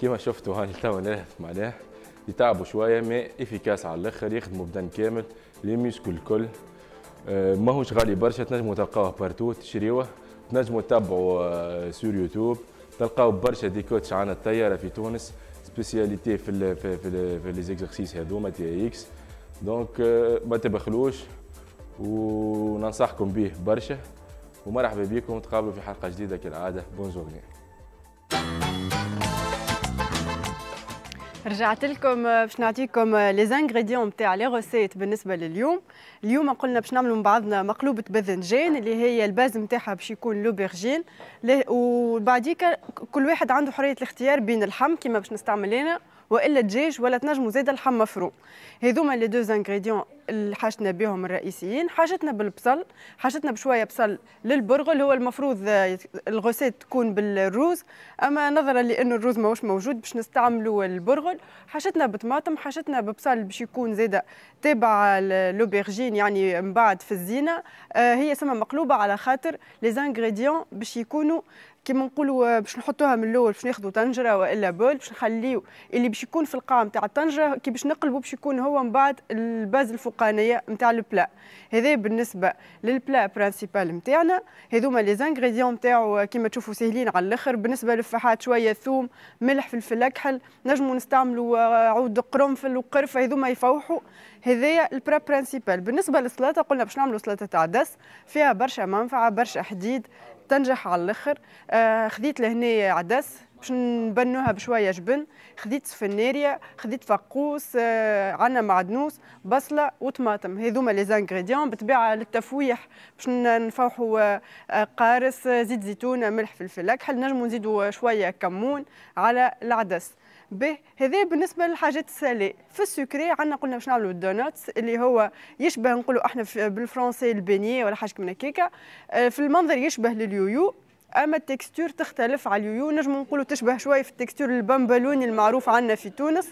كيما شفتوا هاني توا نلهث معناه يتعبوا شوية mais efficaces على الآخر يخدموا بدن كامل les muscles الكل. آه، ماهوش غالي برشا تنجموا تلقاوه partout تشريوه تنجموا تتبعوا sur YouTube تلقاو برشا des coachs عنا الطيارة في تونس spécialité في ال في في, في les exercices هذوما TRX. donc ما تبخلوش وننصحكم به برشا. ومرحبا بكم تقابلوا في حلقة جديدة كالعادة. bonjour ني رجعت لكم باش نعطيكم les ingrédients نتاع les recettes بالنسبة لليوم. اليوم قلنا باش نعملوا مع بعضنا مقلوبة باذنجان اللي هي ال base نتاعها باش يكون l'aubergine وبعديك كل واحد عنده حرية الاختيار بين اللحم كيما باش نستعمل أنا وإلا دجاج ولا تنجموا زيد اللحم مفروم. هذوما les deux ingrédients اللي حاجتنا بهم الرئيسيين. حاجتنا بالبصل حاجتنا بشوية بصل للبرغل هو المفروض ال recette تكون بالروز. أما نظرا لأنه الروز ماهوش موجود باش نستعملوا البرغل حاجتنا بطماطم حاجتنا ببصل باش يكون زاده تابع l'aubergine يعني من بعد في الزينة. آه، هي سما مقلوبة على خاطر les ingrédients باش يكونوا كيما نقولوا باش نحطوها من الأول باش ناخذوا طنجرة وإلا bol باش نخليو اللي باش يكون في القاع نتاع الطنجرة كي باش نقلبوا باش يكون هو من بعد ال base الفوقانية نتاع ال plat هذا بالنسبة لل plat principal نتاعنا هذوما les ingrédients نتاعو كيما تشوفوا ساهلين على الأخر. بالنسبة للفحات شوية ثوم ملح فلفل اكحل نجموا نستعملوا عود قرنفل وقرفة هذوما يفوحوا هذايا ال plat principal بالنسبة للسلطة قلنا باش نعملوا سلطة تاع عدس فيها برشا منفعة برشا حديد. تنجح على الآخر. آه خذيت لهنا عدس باش نبنوها بشوية جبن. خذيت سفناريا خذيت فقوس آه عندنا معدنوس بصلة وطماطم. هذوما les ingrédients بالطبيعه للتفويح باش نفوحوا آه قارص زيت زيتون ملح فلفل أكحل. نجموا نزيدوا شوية كمون على العدس به هذا بالنسبة للحاجات ال salé في ال sucré عندنا قلنا باش نعملوا ال donuts اللي هو يشبه نقولوا إحنا بالفرنسي ال beignet ولا حاجة كيما هكاكا آه، في المنظر يشبه لليويو أما ال texture تختلف على اليويو. نجم نقولوا تشبه شوية في ال texture البامبالوني المعروف عندنا في تونس.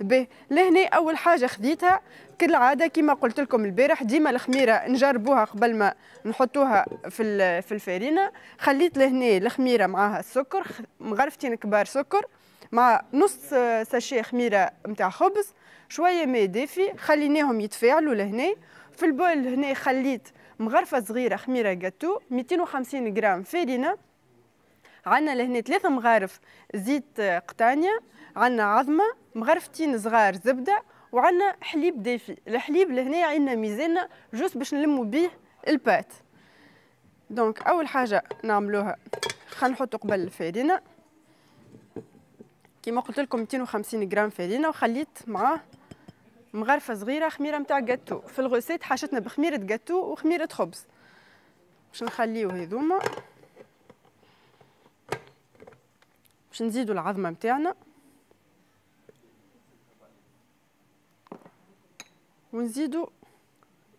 به لهنا أول حاجة خديتها كالعادة كما قلت لكم البارح ديما الخميرة نجربوها قبل ما نحطوها في في الفارينه خليت لهنا الخميرة معاها السكر مغرفتين كبار سكر. مع نص sachet خميره نتاع خبز شوية ماء دافي خليناهم يتفاعلوا لهنا. في ال bol هنا خليت مغرفة صغيرة خميرة جاتو 250 غرام فارينة. عندنا لهنا ثلاثة مغارف زيت قطانية عندنا عظمة مغرفتين صغار زبدة وعندنا حليب دافي. الحليب لهنا عندنا ميزاننا juste باش نلموا به ال pâte. donc أول حاجة نعملوها خلينا قبل الفارينة. كيما قلت لكم 250 غرام فرينه وخليت معاه مغرفة صغيرة خميرة نتاع جاتو في الغوسيت حاشتنا بخميرة جاتو وخميرة خبز. باش نخليو هذوما. باش نزيدو العظمة نتاعنا ونزيدو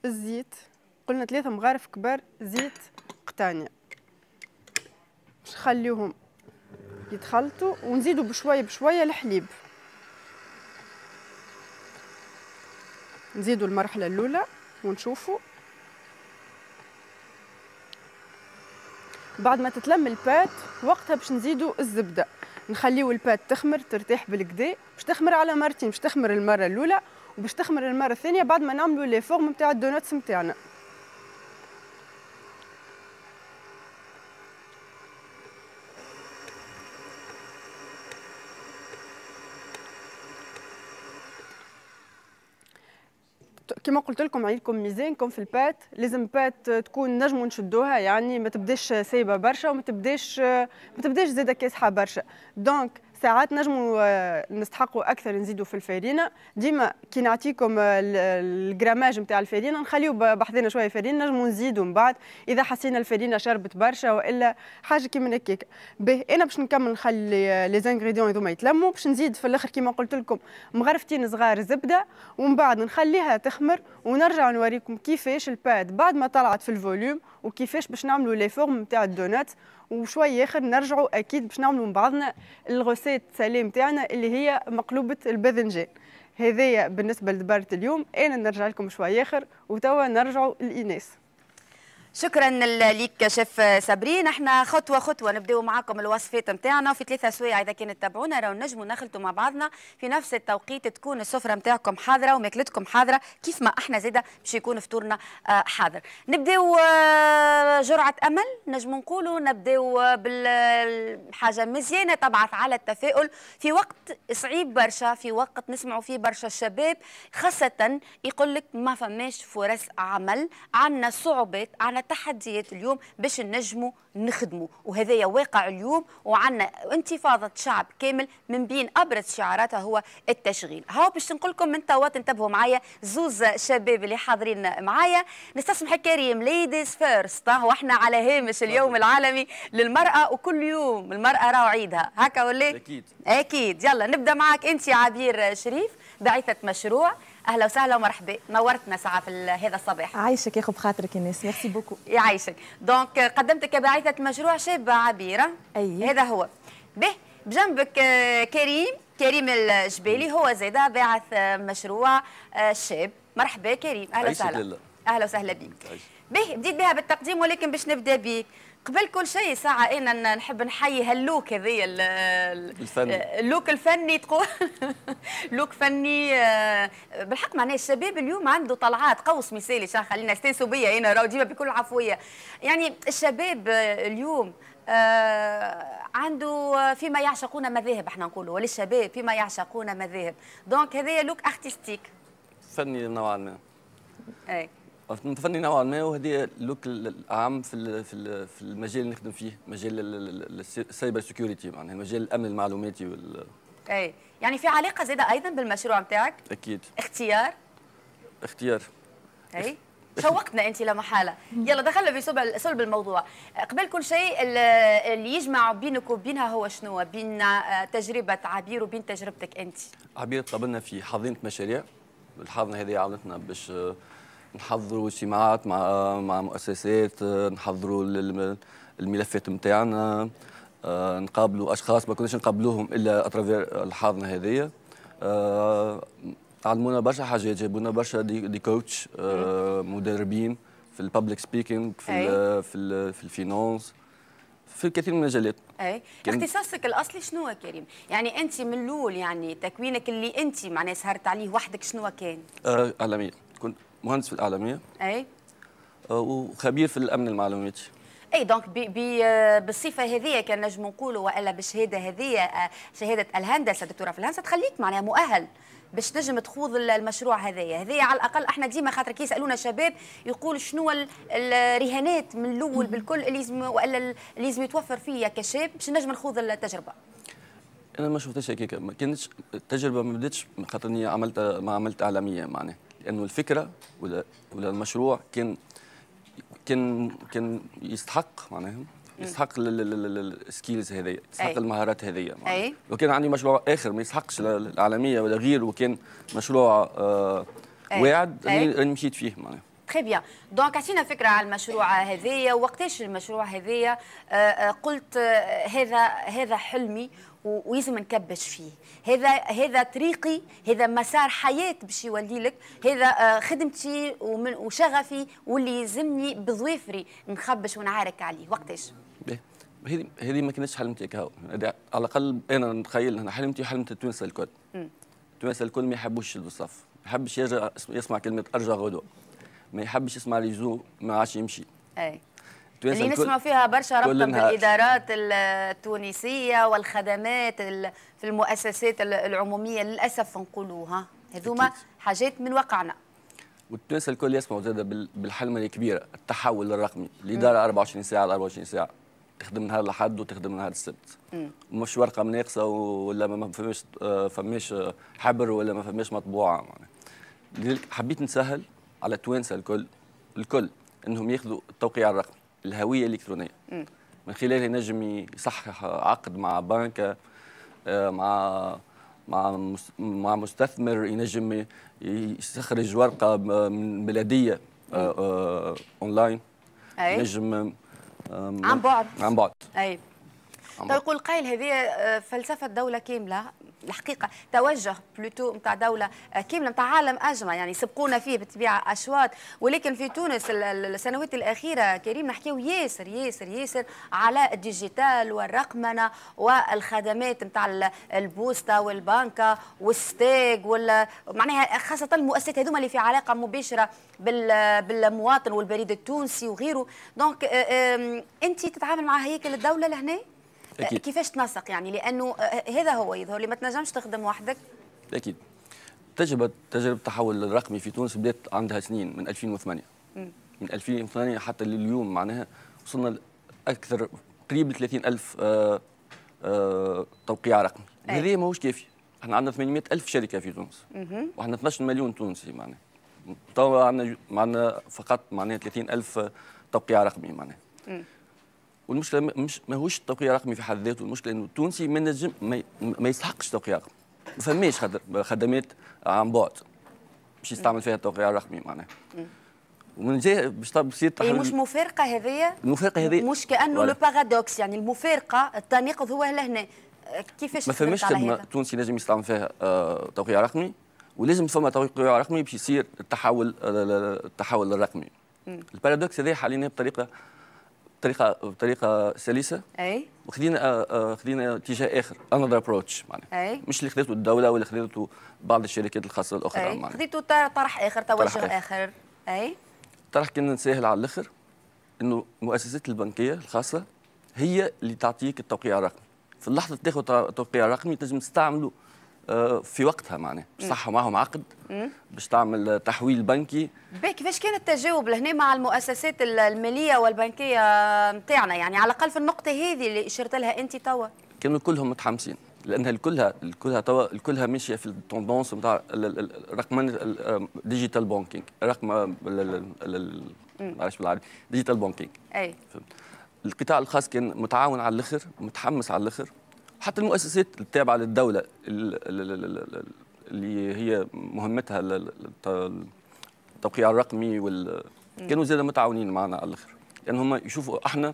الزيت. قلنا ثلاثة مغارف كبار زيت قطانية باش نخليوهم يتخلطوا ونزيدوا بشوية بشوية الحليب. نزيدوا المرحلة الأولى ونشوفوا. بعد ما تتلم ال pâte وقتها باش نزيدوا الزبدة. نخليو ال pâte تخمر ترتاح بالكدا. باش تخمر على مرتين باش تخمر المرة الأولى وباش تخمر المرة الثانية بعد ما نعملوا les formes نتاع ال donuts نتاعنا كما قلت لكم عندكم ميزانكم في ال pâte. لازم pâte تكون نجموا نشدوها يعني ما تبداش سايبة برشا وما تبداش ما تبداش زاده كاسحة برشا. donc ساعات نجموا آه، نستحقوا أكثر نزيدوا في الفارينه ديما كي نعطيكم ال grammage نتاع الفارينه نخليو بحذنا شوية فارينه نجموا نزيدوا من بعد. إذا حسينا الفارينه شربت برشا وإلا حاجة كيما هكاك به أنا باش نكمل نخلي les ingrédients هذوما يتلموا. باش نزيد في الأخر كيما قلت لكم مغرفتين صغار زبدة. ومن بعد نخليها تخمر ونرجع نوريكم كيفاش ال pâte بعد ما طلعت في ال volume وكيفاش باش نعملوا les formes نتاع الدونات. وشوية اخر نرجعوا أكيد باش نعملوا من بعضنا ال recette slim تاعنا اللي هي مقلوبة الباذنجان. هذايا بالنسبة لدبارة اليوم أنا نرجع لكم شوية أخر وتوا نرجعوا لإيناس. شكرا ليك شيف صابرين إحنا خطوة خطوة نبداو معاكم الوصفات نتاعنا في ثلاثة سوايع إذا كانت تتابعونا راهو نجموا نخلطوا مع بعضنا. في نفس التوقيت تكون السفرة نتاعكم حاضرة وماكلتكم حاضرة كيف ما أحنا زادة باش يكون فطورنا آه، حاضر. نبداو آه، جرعة أمل. نجموا نقولوا نبداو بالحاجة مزيانة تبعث على التفاؤل. في وقت صعيب برشا في وقت نسمعوا فيه برشا الشباب خاصة يقول لك ما فماش فرص عمل عندنا صعوبات عندنا تحديات اليوم باش نجموا نخدموا وهذايا واقع اليوم وعندنا انتفاضة شعب كامل من بين أبرز شعاراتها هو التشغيل. هاو باش نقول لكم من توا تنتبهوا معايا زوز شباب اللي حاضرين معايا. نستسمح كريم ladies first وإحنا على هامش اليوم العالمي للمرأة وكل يوم المرأة راهو عيدها. هكا ولا؟ أكيد. أكيد. يلا نبدأ معك أنت عبير شريف باعثه مشروع. أهلا وسهلا ومرحبا. نورتنا ساعة في هذا الصباح. عايشك ياخذ بخاطرك الناس merci beaucoup يعيشك donc قدمتك كباعثة مشروع شابة عبيرة. أي. هذا هو. به بجنبك آه، كريم. كريم الجبالي هو زيدا باعث آه، مشروع آه، شاب. مرحبا كريم. أهلا وسهلا. أهلا وسهلا بك. به بديت بها بالتقديم ولكن باش نبدأ بك. قبل كل شيء ساعة أنا نحب نحيي هال look ال- الفني. ال look الفني تقول. look فني آه، بالحق معناه الشباب اليوم عنده طلعات قوس مثالي شا خلينا استانسوا بيا هنا راهو ديما بكل عفوية. يعني الشباب آه، اليوم آه عنده آه، فيما يعشقون مذاهب إحنا نقولوا وللشباب فيما يعشقون مذاهب. donc هذايا look artistique. فني نوعا ما. اي فني نوعا ما وهذه ال look العام في في ال- في المجال اللي نخدم فيه مجال ال- ال- ال- ال cyber security معناها مجال الأمن المعلوماتي وال- أي. يعني في علاقة زاده أيضا بالمشروع نتاعك؟ أكيد. اختيار؟ اختيار. أي. شوقتنا أنت لا محاله يلا دخلنا في صلب صلب الموضوع. قبل كل شيء ال- اللي يجمع بينك وبينها هو شنو؟ بين آه، تجربة عبير وبين تجربتك أنت. عبير قابلنا في حاضنه مشاريع. الحاضنة هذه عاونتنا باش آه، نحضروا اجتماعات مع مع مؤسسات نحضروا ال- الملفات نتاعنا آه، نقابلوا أشخاص ما كناش نقابلوهم إلا اترافير الحاضنة هذه آه، علمونا برشا حاجات جابونا برشا des, des coachs آه، مدربين في ال public speaking في ال في ال في ال finance في الكثير من المجالات. أي. اختصاصك الأصلي شنو يا كريم؟ يعني أنت من الأول يعني تكوينك اللي أنت معناها سهرت عليه وحدك شنو كان؟ آه، اعلاميه مهندس في الإعلامية. أي. آه، وخبير في الأمن المعلوماتي. أي donc بي بي بالصفة هذه كان نجم نقولوا وإلا بالشهادة هذه آه، شهادة الهندسة. دكتورة في الهندسة تخليك معناها مؤهل باش تنجم تخوض ال- المشروع هذايا. هذايا على الأقل إحنا ديما خاطر كي يسألونا شباب يقول شنو ال- الرهانات من الأول بالكل اللي لازم وإلا اللي لازم يتوفر فيا كشاب باش نجم نخوض التجربة. أنا ما شفتش هيك ما كانتش التجربه ما بدتش خاطر اني عملت ما عملت إعلامية معناها. لأنه الفكرة ولا ولا المشروع كان كان كان يستحق معناها يستحق ال skills هذيا يستحق. المهارات هذيا. لو كان عندي مشروع آخر ما يستحقش لا الاعلاميه ولا غير وكان مشروع آه. واعد. راني مشيت فيه معناها très bien donc عطينا فكرة على المشروع هذايا وقتاش المشروع هذايا آه، آه، قلت آه، هذا هذا حلمي ولازم نكبش فيه. هذا هذا طريقي هذا مسار حياة باش يولي لك. هذا آه، خدمتي ومن وشغفي واللي يلزمني بظوافري نخبش ونعارك عليه. وقتاش. هذه هذه ما كانتش حلمتي هكا. هو. هذه على الأقل أنا نتخيل أنا حلمتي وحلمت التوانسه الكل. التوانسه الكل ما يحبوش الصف ما يحبش يسمع كلمة أرجع غدوة. ما يحبش يسمع ريزو ما عادش يمشي. أي. التوانسه اللي الكل نسمع فيها برشا ربطا. بالادارات التونسية والخدمات ال- في المؤسسات ال- العمومية للأسف نقولوها. هذوما. حاجات من واقعنا. والتوانسه الكل يسمعوا زاد بال- بالحلمة الكبيرة التحول الرقمي. الإدارة 24 ساعة على 24 ساعة. تخدم نهار الأحد وتخدم نهار السبت. مش ورقة مناقصة ولا ما فماش آه، فماش آه، حبر ولا ما فماش مطبوعة. معناها. حبيت نسهل على التوانسه الكل الكل إنهم ياخذوا التوقيع الرقمي. الهوية الإلكترونية. من خلالها ينجم يصحح عقد مع بنك آه، مع مع مع مستثمر ينجم يستخرج ورقة بلديه آه، آه، أونلاين. أي. آم، عن بعد. عن بعد. أي. تو يقول قايل هذه آه، فلسفة دولة كاملة الحقيقة توجه plutôt نتاع دولة آه، كاملة نتاع عالم أجمع يعني سبقونا فيه بالطبيعه أشواط. ولكن في تونس ال- ال- السنوات الأخيرة كريم نحكيو ياسر ياسر ياسر على ال digital والرقمنة والخدمات نتاع ال- البوسطة والبنكة والستيج ولا معناها خاصة المؤسسات هذوما اللي في علاقة مباشرة بال- بالمواطن والبريد التونسي وغيره. donc انت تتعامل مع هيكل الدولة لهنا؟ أكيد. كيفاش تنسق يعني؟ لأنه آه، هذا هو يظهر لي ما تنجمش تخدم وحدك. أكيد. تجربة تجربة التحول الرقمي في تونس بدأت عندها سنين من 2008 من 2008 حتى لليوم معناها وصلنا لأكثر قريب ل 30 ألف آه، آه، توقيع رقمي. هذا ماهوش كافي. إحنا عندنا 800 ألف شركة في تونس. وإحنا 12 مليون تونسي معناها. توا عندنا عندنا فقط معناها 30 ألف توقيع رقمي معناها. والمشكلة مش ماهوش التوقيع الرقمي في حد ذاته. المشكلة إنه التونسي ما نجم ما, يستحقش توقيع رقمي. ما فماش خد- خدمات عن بعد باش يستعمل فيها التوقيع الرقمي معناها. ومن جهة باش بصير هي تحول مش مفارقة هذيا المفارقة هذه مش كأنه. لو paradoxe يعني المفارقة التناقض هو لهنا آه، كيفاش ما فماش خدمة؟ تونسي لازم يستعمل فيها آه، توقيع رقمي. ولازم فما توقيع رقمي باش يصير التحول آه، التحول الرقمي. ال paradoxe هذا حاليا بطريقة بطريقه بطريقه سلسة. أي. وخلينا آه، آه، خلينا اتجاه آخر another approach معناها. أي. مش اللي خذته الدولة ولا خذته بعض الشركات الخاصة الأخرى أي. معناها. خذيتوا طر- طرح آخر توجه طرح. آخر. أي. طرح كنا نسهل على الآخر إنه المؤسسات البنكية الخاصة هي اللي تعطيك التوقيع الرقمي. في اللحظة اللي تاخذ تو- توقيع رقمي تنجم تستعمله في وقتها معناها. صح معهم عقد. باش تعمل تحويل بنكي. باهي كيفاش كان التجاوب لهنا مع المؤسسات ال- المالية والبنكية نتاعنا يعني على الأقل في النقطة هذه اللي أشرت لها أنت توا. كانوا كلهم متحمسين لانها الكلها الكلها توا الكلها ماشية في ال tendance نتاع banking رقم ال- ال- ال- ال- معلش بالعربي. digital banking أي. فهمت. القطاع الخاص كان متعاون على الأخر متحمس على الأخر. حتى المؤسسات التابعة للدولة ال- ال- ال- ال- ال- اللي هي مهمتها ال- ال- الت- التوقيع الرقمي وال كانوا زاد متعاونين معنا على الآخر لأن هم يشوفوا إحنا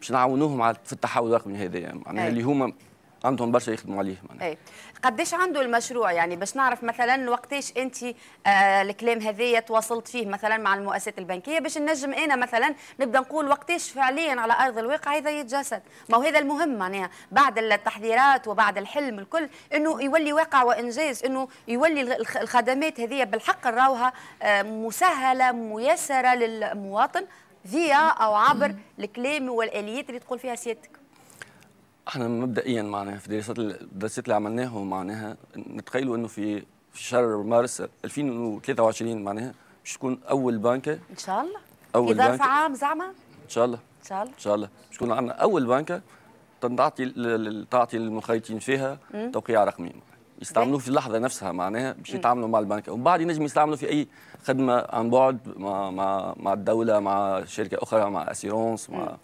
باش نعاونوهم على في التحول الرقمي هذا يعني. معناها. اللي هما عندهم برشا يخدموا عليه معناها. اي قداش عنده المشروع؟ يعني باش نعرف مثلا وقتاش أنت آه الكلام هذايا تواصلت فيه مثلا مع المؤسسات البنكية باش نجم أنا مثلا نبدأ نقول وقتاش فعليا على أرض الواقع هذا يتجسد. ما هو هذا المهم معناها. بعد التحذيرات وبعد الحلم الكل إنه يولي واقع وإنجاز إنه يولي الخ- الخدمات هذه بالحق نراوها آه مسهلة ميسرة للمواطن فيا أو عبر الكلام والآليات اللي تقول فيها سيادتك. إحنا مبدئيا معناها في دراسات الدراسات اللي عملناها معناها نتخيلوا إنه في في شهر مارس 2023 معناها باش تكون أول بنكة؟ إن شاء الله. أول في ظرف بنك. عام زعما إن شاء الله. إن شاء الله. إن شاء الله. باش تكون عندنا أول بنكة تعطي تعطي المخيطين فيها توقيع رقمي. يستعملوه في اللحظة نفسها معناها باش يتعاملوا مع البنكة. ومن بعد ينجم يستعملوا في أي خدمة عن بعد مع مع مع الدولة مع شركة أخرى مع assurance مع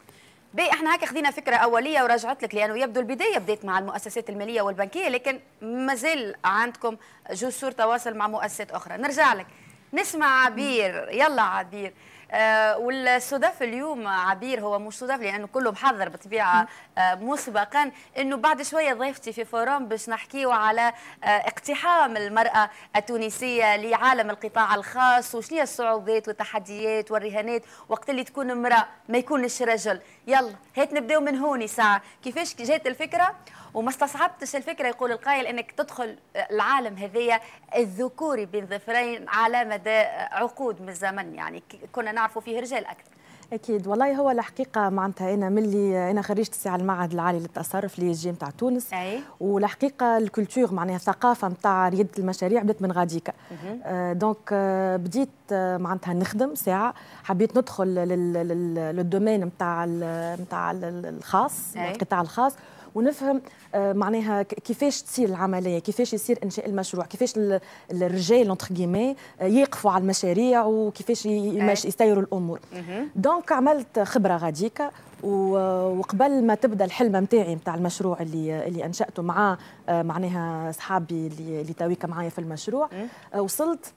bien إحنا هيك خدينا فكرة أولية ورجعت لك لأنه يبدو البداية بدات مع المؤسسات المالية والبنكية لكن مازال عندكم جسور تواصل مع مؤسسات أخرى. نرجع لك. نسمع عبير. يلا عبير. آه والصدف اليوم عبير هو مش صدف لأنه كله محضر بطبيعة آه مسبقا. إنه بعد شوية ضيفتي في forme باش نحكيو على آه اقتحام المرأة التونسية لعالم القطاع الخاص وشنو هي الصعوبات والتحديات والرهانات وقت اللي تكون امرأة ما يكونش رجل. يلا هات نبدأو من هوني ساعة. كيفاش جات الفكرة؟ وما استصعبتش الفكرة يقول القائل إنك تدخل العالم هذيا الذكوري بين ظفرين على مدى عقود من الزمن يعني كنا نعرفوا فيه رجال أكثر. أكيد. والله هو الحقيقة معناتها أنا ملي أنا خريجه الساعة المعهد العالي للتصرف اللي جي نتاع تونس. أي. والحقيقة ال culture معناها الثقافة نتاع رياده المشاريع بدأت من غاديكا. آه donc آه بديت آه معناتها نخدم ساعة. حبيت ندخل لل- لل- لل domaine نتاع نتاع الخاص. القطاع الخاص. ونفهم آه، معناها كيفاش تصير العملية كيفاش يصير إنشاء المشروع كيفاش ال- الرجال entre guillemets يقفوا على المشاريع وكيفاش يسيروا الأمور. donc عملت خبرة غاديكا وقبل ما تبدأ الحلم نتاعي نتاع المشروع اللي اللي أنشأته مع آه، معناها اصحابي اللي اللي تويكا معايا في المشروع آه، وصلت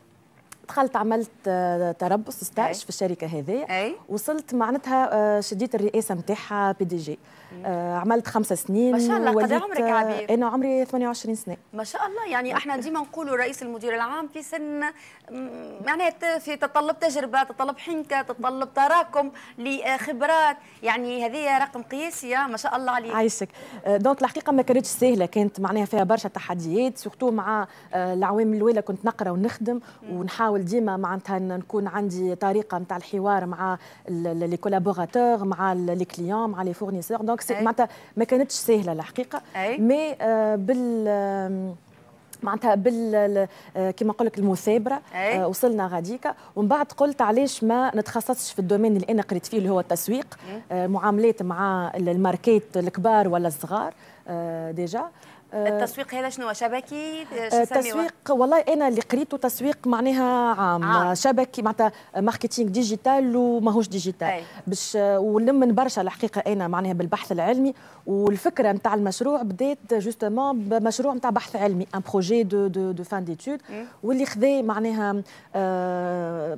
دخلت عملت آه، تربص stage في الشركة هذه وصلت معناتها آه، شديت الرئاسة نتاعها PDG آه، عملت خمسة سنين ما شاء الله قد عمرك عبير؟ أنا عمري 28 سنة. ما شاء الله يعني إحنا ديما نقولوا رئيس المدير العام في سن يعني في تطلب تجربة تطلب حنكة تطلب تراكم لخبرات. يعني هذه رقم قياسي ما شاء الله عليك. عايشك. donc الحقيقة ما كانتش سهلة كانت معناها فيها برشا تحديات surtout مع العوامل الأولى كنت نقرأ ونخدم ونحاول ديما معناتها نكون عندي طريقة نتاع الحوار مع les collaborateurs مع les clients مع les fournisseurs donc معناتها ما كانتش سهلة الحقيقة. mais آه، بال معناتها بال كما نقول لك المثابرة آه وصلنا غاديكا. ومن بعد قلت علاش ما نتخصصش في ال domaine اللي أنا قريت فيه اللي هو التسويق آه معاملات مع الماركات الكبار ولا الصغار آه déjà. آه، التسويق هذا شنو؟ شبكي؟ التسويق والله أنا اللي قريته تسويق معناها عام, عام. شبكي معناتها marketing digital وماهوش digital. أي. باش ونؤمن برشا الحقيقة أنا معناها بالبحث العلمي. والفكرة نتاع المشروع بدات justement بمشروع نتاع بحث علمي un projet de de de fin d'études واللي خذا معناها آه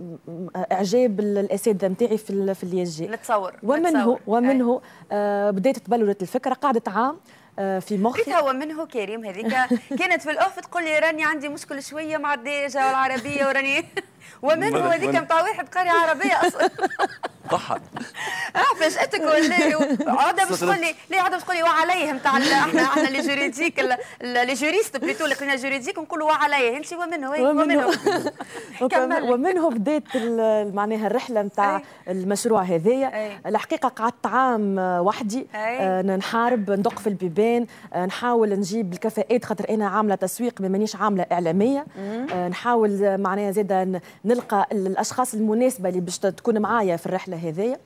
إعجاب الاساتذه نتاعي في في الياجي نتصور ومنه ومنه آه بدات تبلورت الفكرة قعدت عام. آه، في مخي. هو منه كريم هذيك. كانت في الاوف تقول لي راني عندي مشكل شوية مع الديجه والعربية وراني. ومنه هذيك نتاع واحد قاري عربية أصلا؟ ضحك آه فاجاتك ولا عاده باش تقول لي لا عاده باش تقول لي وعليه نتاع إحنا إحنا لي جوريديك لي جوريست بليتو اللي قلنا جوريديك نقولوا وعليه أنت ومنه ومنه ومنه بدات معناها الرحلة نتاع المشروع هذايا؟ الحقيقة قعدت عام وحدي آه، نحارب ندق في البيبان آه، نحاول نجيب الكفاءات خاطر أنا عاملة تسويق ما مانيش عاملة إعلامية. آه، نحاول معناها زاده نلقى الأشخاص المناسبة اللي باش تكون معايا في الرحلة هذيا.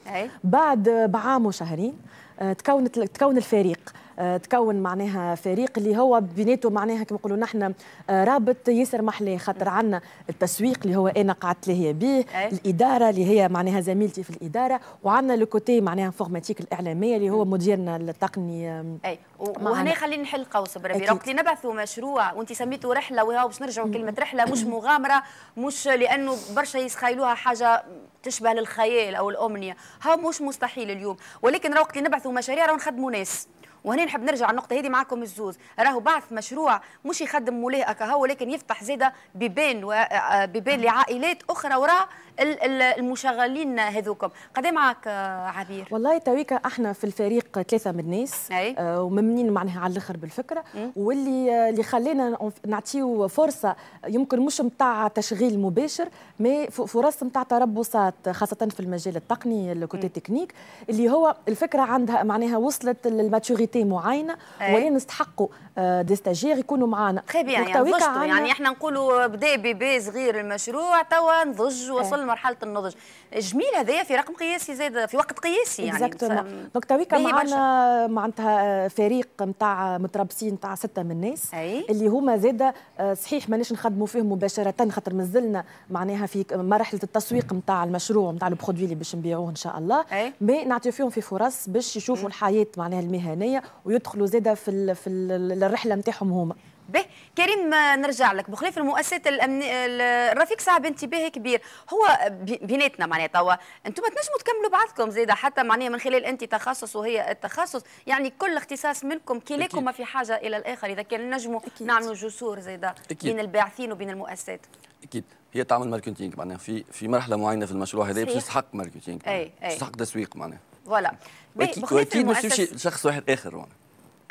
بعد بعام وشهرين آه، تكونت تكون الفريق. تكون معناها فريق اللي هو بيناته معناها كما نقولوا نحن آه، رابط ياسر محلاه خاطر عندنا التسويق اللي هو أنا قعدت لهي به الإدارة اللي هي معناها زميلتي في الإدارة وعندنا le côté معناها informatique الإعلامية اللي هو مديرنا التقني اي وهنا خلينا نحل قوس بربي. وقت نبعثوا مشروع وانت سميته رحلة وهو باش نرجعوا كلمة رحلة مش مغامرة مش لأنه برشا يتخيلوها حاجة تشبه للخيال أو الأمنية. ها مش مستحيل اليوم. ولكن وقت نبعثوا مشاريع راهو نخدموا ناس. وهنا نحب نرجع النقطة هذه معكم الزوز. راهو بعث مشروع مش يخدم مولاه هو ولكن يفتح زاده بيبان و... آه، بيبان لعائلات أخرى وراء المشغلين هذوكم. قد معك آه، عبير. والله تويكا إحنا في الفريق ثلاثة من الناس آه ومؤمنين معناها على الأخر بالفكرة. م. واللي اللي خلينا نعطيو فرصة يمكن مش نتاع تشغيل مباشر mais فرص نتاع تربصات خاصة في المجال التقني ال côté technique اللي هو الفكرة عندها معناها وصلت لل maturité معينه ولين نستحقوا des stagiaires يكونوا معنا يعني يعني إحنا نقولوا بدأ bébé صغير المشروع توا نضج وصلنا مرحله النضج. جميل هذايا في رقم قياسي زاد في وقت قياسي يعني. exactement donc تويكا معنا معناتها فريق نتاع متربصين نتاع ستة من الناس أي. اللي هما زاد آه، صحيح ماناش نخدموا فيهم مباشرة خاطر مازلنا معناها في مرحلة التسويق نتاع المشروع نتاع ال produit اللي باش نبيعوه إن شاء الله. مي نعطيو فيهم في فرص باش يشوفوا الحياة معناها المهنية ويدخلوا زاد في في الرحلة نتاعهم هما. به. كريم نرجع لك. بخلاف المؤسسات الأمن... الرفيق صعب انتباه كبير. هو بيناتنا معناها توا أنتم تنجموا تكملوا بعضكم زيدا حتى معناها من خلال أنت تخصص وهي التخصص. يعني كل اختصاص منكم كلاكم في حاجة إلى الآخر. إذا كان نجموا نعملوا جسور زيدا بين الباعثين وبين المؤسسات. أكيد. هي تعمل marketing معناها. في في مرحلة معينة في المشروع هذا باش تستحق marketing أي أي. تستحق تسويق معناها. voilà. واكيد مش تمشي شخص واحد آخر معناها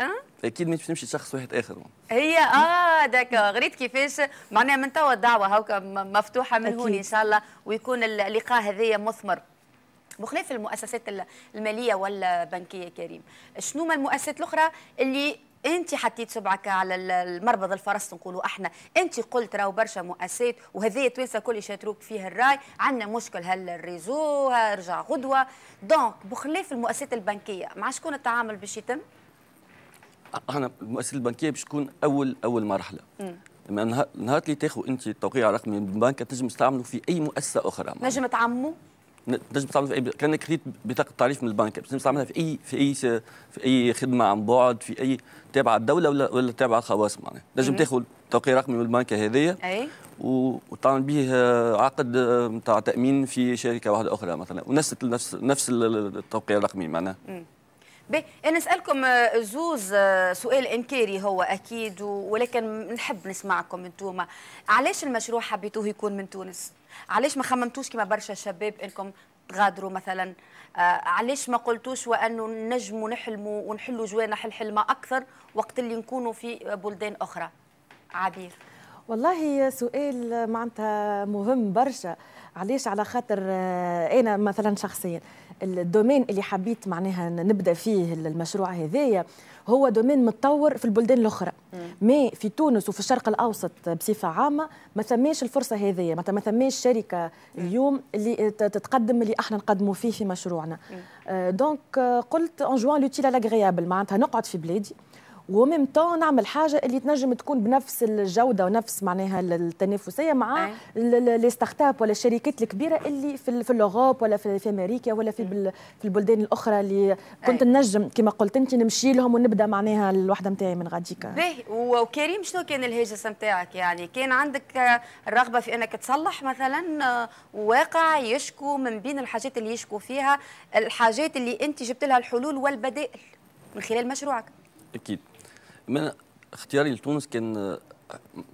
أه؟ أكيد مش تمشي شخص واحد آخر هي آه d'accord غريت كيفاش. معناها من توا الدعوة هاكا مفتوحة من هون إن شاء الله ويكون اللقاء هذايا مثمر. بخلاف المؤسسات المالية ولا بنكيه كريم. شنو ما المؤسسات الأخرى اللي انت حطيت صبعك على المربط الفرس نقولوا إحنا. انت قلت راهو برشا مؤسسات وهذه توانسه كل يشاطروك فيه الراي. عندنا مشكل هل ال réseau رجع غدوة. donc بخلاف المؤسسات البنكية مع شكون التعامل باش يتم؟ إحنا المؤسسة البنكية باش تكون أول أول مرحلة. لما نهار اللي تاخذ انت التوقيع الرقمي من البنك تنجم تستعمله في أي مؤسسة أخرى. نجم تعمموا تنجم تستعملها في أي كأنك خديت بطاقة تعريف من البنك. تنجم تستعملها في أي في أي في أي خدمة عن بعد في أي تابعة الدولة ولا ولا تابعة الخواص معناها. تنجم تاخذ توقيع رقمي من البنكه هذيا أي. وتعمل به عقد نتاع تأمين في شركة واحدة أخرى مثلا. ونفس نفس نفس التوقيع الرقمي معناها. باهي أنا نسالكم آه، زوز آه، سؤال إنكاري هو أكيد ولكن نحب نسمعكم أنتم علاش المشروع حبيتوه يكون من تونس؟ علاش ما خممتوش كما برشا شباب انكم تغادروا مثلا؟ آه علاش ما قلتوش وأنه نجموا نحلموا ونحلوا جوانح الحلمة أكثر وقت اللي نكونوا في بلدان أخرى؟ عبير. والله سؤال معناتها مهم برشا. علاش؟ على خاطر آه، أنا مثلا شخصيا. ال domaine اللي حبيت معناها نبدأ فيه المشروع هذايا هو domaine متطور في البلدان الأخرى. mais في تونس وفي الشرق الأوسط بصفة عامة ما ثماش الفرصة هذه معناتها ما ثماش شركة اليوم اللي تتقدم اللي إحنا نقدموا فيه في مشروعنا. donc آه، قلت en joignant l'utile à l'agréable معناتها نقعد في بلادي. و même temps نعمل حاجة اللي تنجم تكون بنفس الجودة ونفس معناها التنافسيه مع les start-up ولا الشركات الكبيرة اللي في في ال Europe ولا في, في أمريكا ولا في في البلدان الأخرى اللي كنت نجم. كما قلت أنت نمشي لهم ونبدأ معناها الوحدة نتاعي من غاديك. باهي. وكريم شنو كان الهاجس نتاعك يعني كان عندك الرغبة في أنك تصلح مثلا واقع يشكو من بين الحاجات اللي يشكو فيها الحاجات اللي أنت جبت لها الحلول والبدائل من خلال مشروعك؟ أكيد. من اختياري لتونس كان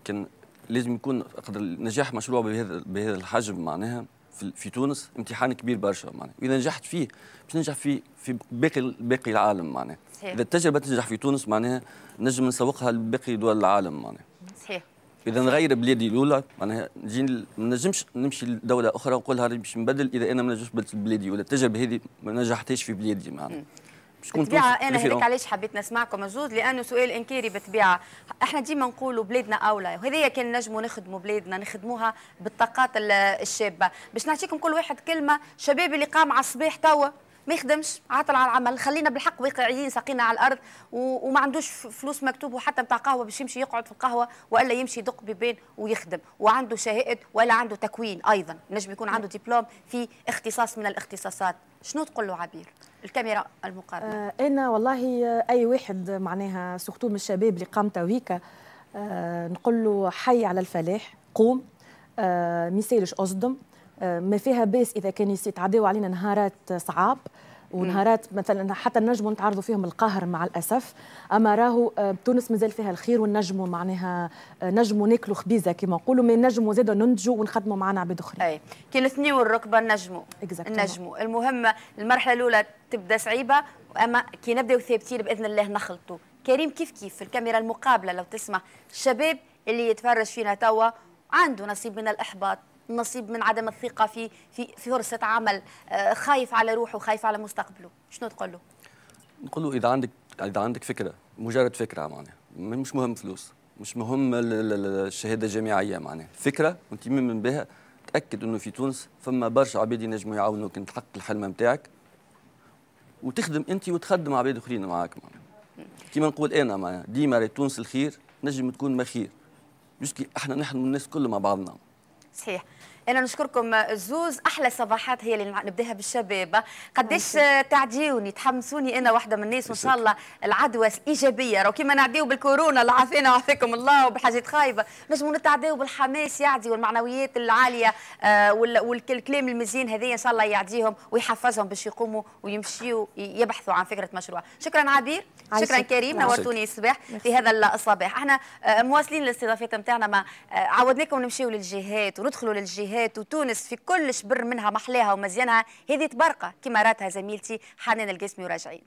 كان لازم يكون قدر نجاح مشروع بهذا بهذا الحجم معناها في, في تونس امتحان كبير برشا معناها. اذا نجحت فيه باش ننجح في في باقي باقي العالم معناها. إذا التجربة تنجح في تونس معناها نجم نسوقها لباقي دول العالم معناها. صحيح. إذا نغير بلادي الأولى معناها نجي ما نجمش نمشي لدولة أخرى ونقول هذه باش نبدل إذا أنا ما نجمش بلادي ولا التجربة هذه ما نجحتش في بلادي معناها. بطبيعة أنا هذيك علاش حبيت نسمعكم الزوز لأنه سؤال إنكاري بطبيعة إحنا ديما نقولوا بلادنا أولى. وهذه كان نجموا نخدموا بلادنا نخدموها بالطاقات الشابة. باش نعطيكم كل واحد كلمة شباب اللي قام على الصباح توا. ما يخدمش عاطل على العمل. خلينا بالحق واقعيين ساقينا على الأرض و... وما عندوش فلوس مكتوب وحتى بتاع قهوة باش يمشي يقعد في القهوة وإلا يمشي يدق بيبان ويخدم. وعنده شهائد ولا عنده تكوين أيضا. نجم يكون عنده دبلوم في اختصاص من الاختصاصات. شنو تقول له عبير؟ الكاميرا المقارنة. آه أنا والله أي واحد معناها سورتو من الشباب اللي قام تويكا آه نقول له حي على الفلاح قوم آه ما يسألش أصدم. ما فيها باس إذا كان يتعداو علينا نهارات صعاب ونهارات مثلا حتى نجموا نتعرضوا فيهم القهر مع الأسف. أما راهو آه، تونس مازال فيها الخير ونجموا معناها آه، نجموا ناكلوا خبيزة كما نقولوا ما نجموا زادوا ننتجوا ونخدموا معنا عباد أخرين. أي كي نثنيوا الركبة نجموا نجموا المهم المرحلة الأولى تبدأ صعيبة أما كي نبدأو ثابتين بإذن الله نخلطوا كريم كيف كيف؟ في الكاميرا المقابلة لو تسمع. الشباب اللي يتفرج فينا توا عنده نصيب من الإحباط. نصيب من عدم الثقة في في فرصة عمل. آه، خايف على روحه خايف على مستقبله. شنو تقول له؟ نقول له إذا عندك إذا عندك فكرة مجرد فكرة معناها. مش مهم فلوس. مش مهم الشهادة الجامعية معناها. فكرة وأنت من بها تأكد أنه في تونس فما برشا عباد ينجموا يعاونوك. تحقق الحلم نتاعك وتخدم أنت وتخدم عباد آخرين معاك معناها. كيما نقول أنا معناها. ديما تونس الخير نجم تكون ما خير. إحنا نحن الناس كل مع بعضنا. صحيح أنا نشكركم. الزوز أحلى صباحات هي اللي نبدأها بالشباب. قداش تعديوني تحمسوني أنا واحدة من الناس وإن شاء الله العدوى إيجابية. راه كيما نعديو بالكورونا اللي عافينا وعافاكم الله وبحاجات خايبة. نجموا نتعداو بالحماس يعدي والمعنويات العالية آه والكلام المزيان هذايا إن شاء الله يعديهم ويحفزهم باش يقوموا ويمشيوا يبحثوا عن فكرة مشروع. شكرا عبير شكرا كريم نورتوني الصباح في هذا الصباح. إحنا آه، مواصلين الاستضافات نتاعنا ما آه، عودناكم نمشيو للجهات وندخلوا للجهات. وتونس في كل شبر منها محلاها ومزيانها هذه تبرقه كما راتها زميلتي حنان القسمي وراجعين.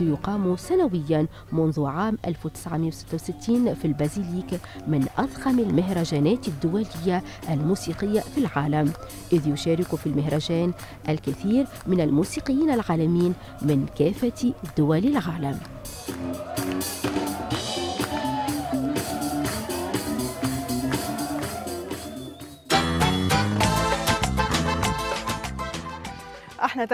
والذي يقام سنويا منذ عام 1966 في البازيليك من أضخم المهرجانات الدولية الموسيقية في العالم. إذ يشارك في المهرجان الكثير من الموسيقيين العالميين من كافة دول العالم. أحنا